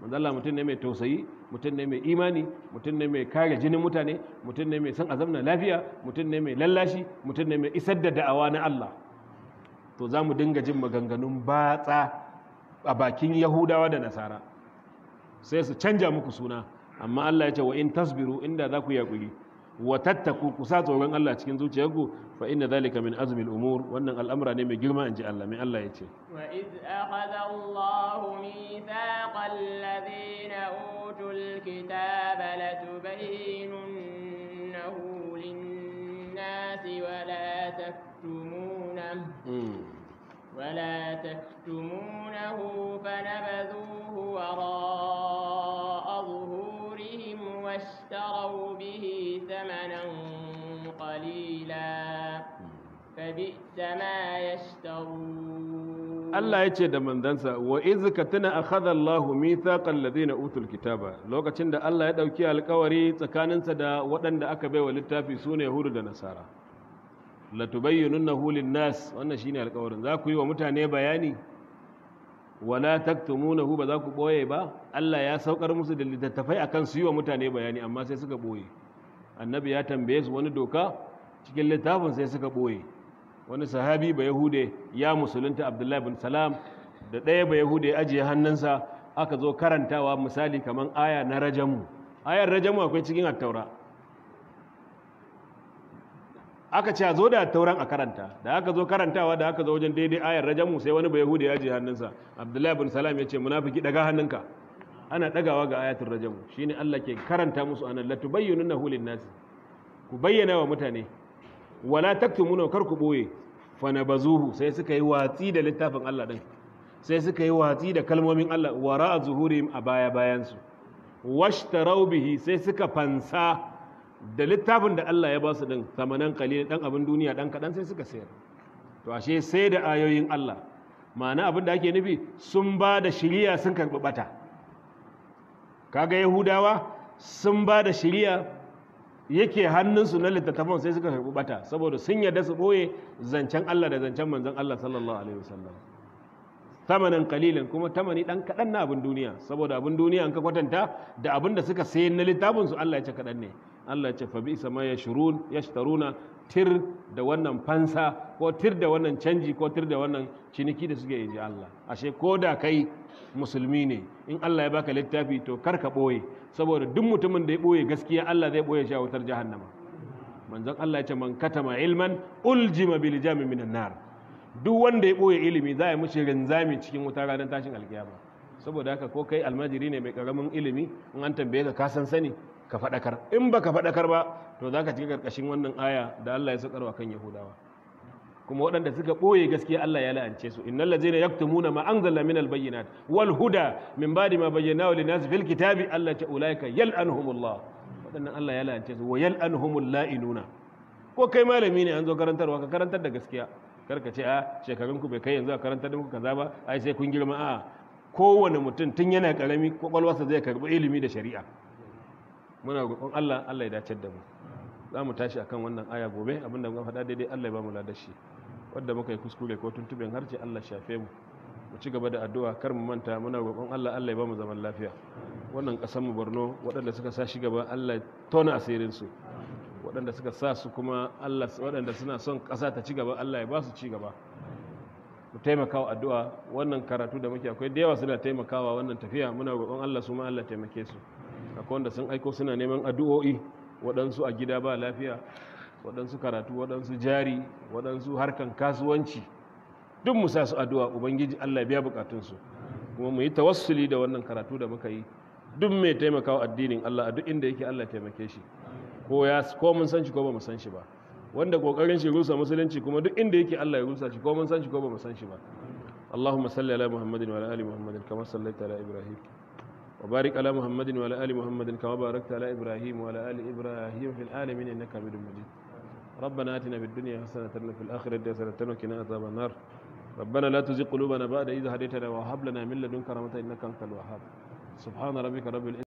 Manzo Allah mutum ne mai tausayi mutum ne mai imani mutum ne mai kare jinin mutane mutum ne mai son azamna lafiya mutum ne mai lallashi mutum ne mai isar da da'awa na Allah. To za mu dinga jin maganganun batsa a bakin yahudawa da nasara. Sai su canja muku suna. Amma Allah ya ce wa in tasbiru inda za ku yi وتتكو كسات ومن الله تكين زوجي أقو فإن ذلك من أزم الأمور. وأن الأمر أن يجرم أن جعل من الله يتي وإذ أخذ الله ميثاق الذين أوتوا الكتاب لتبيننه للناس ولا تكتمونه ولا تكتمونه فنبذوه وراء واشتروا به ثمنا قليلا. فبئس ما يشترون. الله يجي دمان دنسا. وإذا كتنا أخذ الله ميثاق الذين أوتوا الكتابة لو كتنا الله يدعو كي الكواري تكانن سدا ودن أكبه ولتافي سون يهود ونصارى لتبيننه للناس. وأن شيني الكواري ذاك يوم متعني بياني. Wala taktumunahu ba za ku ɓoye ba. Allah ya saukar musu da littattafai akan su yi wa mutane bayani amma sai suka ɓoye. Annabi ya tambaye su wani doka cikin littafin sai suka ɓoye. Wani sahabi ba yahude ya musulunta abdullahi bin salam da ɗaya ba yahude ya ajiye hannunsa aka zo karantawa misali kamar aya na rajamu. Ayar rajamu akwai cikin attaura. Aka ce a zo da attauran a karanta. Da aka zo karantawa da aka zo wajen daidai ayar rajamu sai wani ba yahude ya ajiye hannunsa. Abdullahi bin salam ya ce munafiki daga hannunka. Ana ɗagawa ga ayatul rajamu shine Allah ke karanta musu a nan latubayyinunahu lin-nasi. Ku bayyana wa mutane. Wala taktumuna kar ku ɓoye fanabazuhu. Sai suka yi watsi da littafin Allah din. Sai suka yi watsi da kalmomin Allah. Wara zuhurihim a baya bayan su. Washtarau bihi. Sai suka fansa da littafin da Allah ya ba su din samanan qalil dan abin duniya dan kadan sai suka sayar. To ashe sai da ayoyin Allah. Ma'ana abin da ake nufi sun ba da shiriya sun karɓi bata kaga yahudawa sun ba da shiriya yake hannunsu na littattafan sai suka karɓi bata saboda sun yarda su ɓoye zancen Allah da zancen manzon Allah sallallahu alaihi wasallam. Tamanin kalilin kuma tamani dan kaɗan na abin duniya saboda abin duniya an ka kwatanta da abin da suka sayi na littafin su Allah ya ce kaɗan ne. Allah ya ce fa bisa ma yashrun yashtaruna tir da wannan fansa ko tir da wannan canji ko tir da wannan ciniki da suke yi Allah. Ashe ko da kai musulmi ne in Allah ya baka littafi to kar ka ɓoye. Saboda duk mutumin da ya ɓoye gaskiya Allah zai ɓoye shi a wutar jahannama. Manzon Allah ya ce man katama ilman uljima bil jami minan nar. Duk wanda ya ɓoye ilimi za a mishi rinzami cikin wuta ranar tashin alkiyama. Saboda haka ko kai almajiri ne mai ƙaramin ilimi in an tambaye ka ka san sani. Ka faɗakar. In baka faɗakar ba to za ka ci ƙarƙashin wannan aya da Allah ya sakarwa kan Yahudawa. Kuma waɗanda suka ɓoye gaskiya Allah ya la'ance su. Innal ladzina yaktumuna ma anzalna min albayyinat wal huda min ba'di ma bayyanahu lin-nas fil kitabi Allah ta ulaika yal'anuhumullah. Waɗannan Allah ya la'ance su wa yal'anuhumul la'inuna. Ko kai malami ne an zo karantarwa ka karantar da gaskiya. Kar ka ce a shekarun ku bai kai yanzu a karantar da muku kaza ba ai sai kun girma. A kowane mutum tun yana ƙarami kwakwalwarsa zai karɓi ilimi da shari'a. Muna roƙon Allah Allah ya dace da mu. Za mu tashi akan wannan aya gobe. Abinda muka faɗa daidai Allah ya ba mu ladashi wanda muka yi kuskure ko tuntuben harce Allah shafe mu. Mu ci gaba da addu'a kar mu manta. Muna roƙon Allah Allah ya ba mu zaman lafiya. Wannan ƙasar mu Borno waɗanda suka sa shi gaba Allah tona asirin su waɗanda suka sa su kuma Allah waɗanda suna son ƙasa ta ci gaba Allah ya ba su ci gaba. Mu taimakawa addu'a. Wannan karatu da muke akwai da yawa suna taimakawa wannan tafiya. Muna roƙon Allah su ma Allah taimake su. akwai wanda sun aiko suna neman addu'o'i waɗansu a gida ba lafiya waɗansu karatu waɗansu jari waɗansu harkan kasuwanci. Duk musa su addu'a ubangiji Allah biya bukatunsu. Kuma mu yi tawassuli da wannan karatu da muka yi. Duk mai taimaka wa addinin Allah a duk inda yake Allah taimake shi. Ko ya ko mun san shi ko ba mu san shi ba. Wanda ƙoƙarin shi rusa musulunci kuma duk inda yake Allah ya rusa shi. Ko mun san shi ko ba mu san shi ba. Allahumma salli ala Muhammadin wa ala ali Muhammadin kama sallaita ala Ibrahim. وبارك على محمد وعلى آل محمد كما باركت على إبراهيم وعلى آل إبراهيم في العالمين إنك حميد مجيد. ربنا آتنا في الدنيا حسنة وفي الآخرة حسنة وقنا عذاب النار. ربنا لا تزغ قلوبنا بعد إذ هديتنا وهب لنا من لدنك رحمة إنك أنت الوهاب. سبحان ربك رب العزة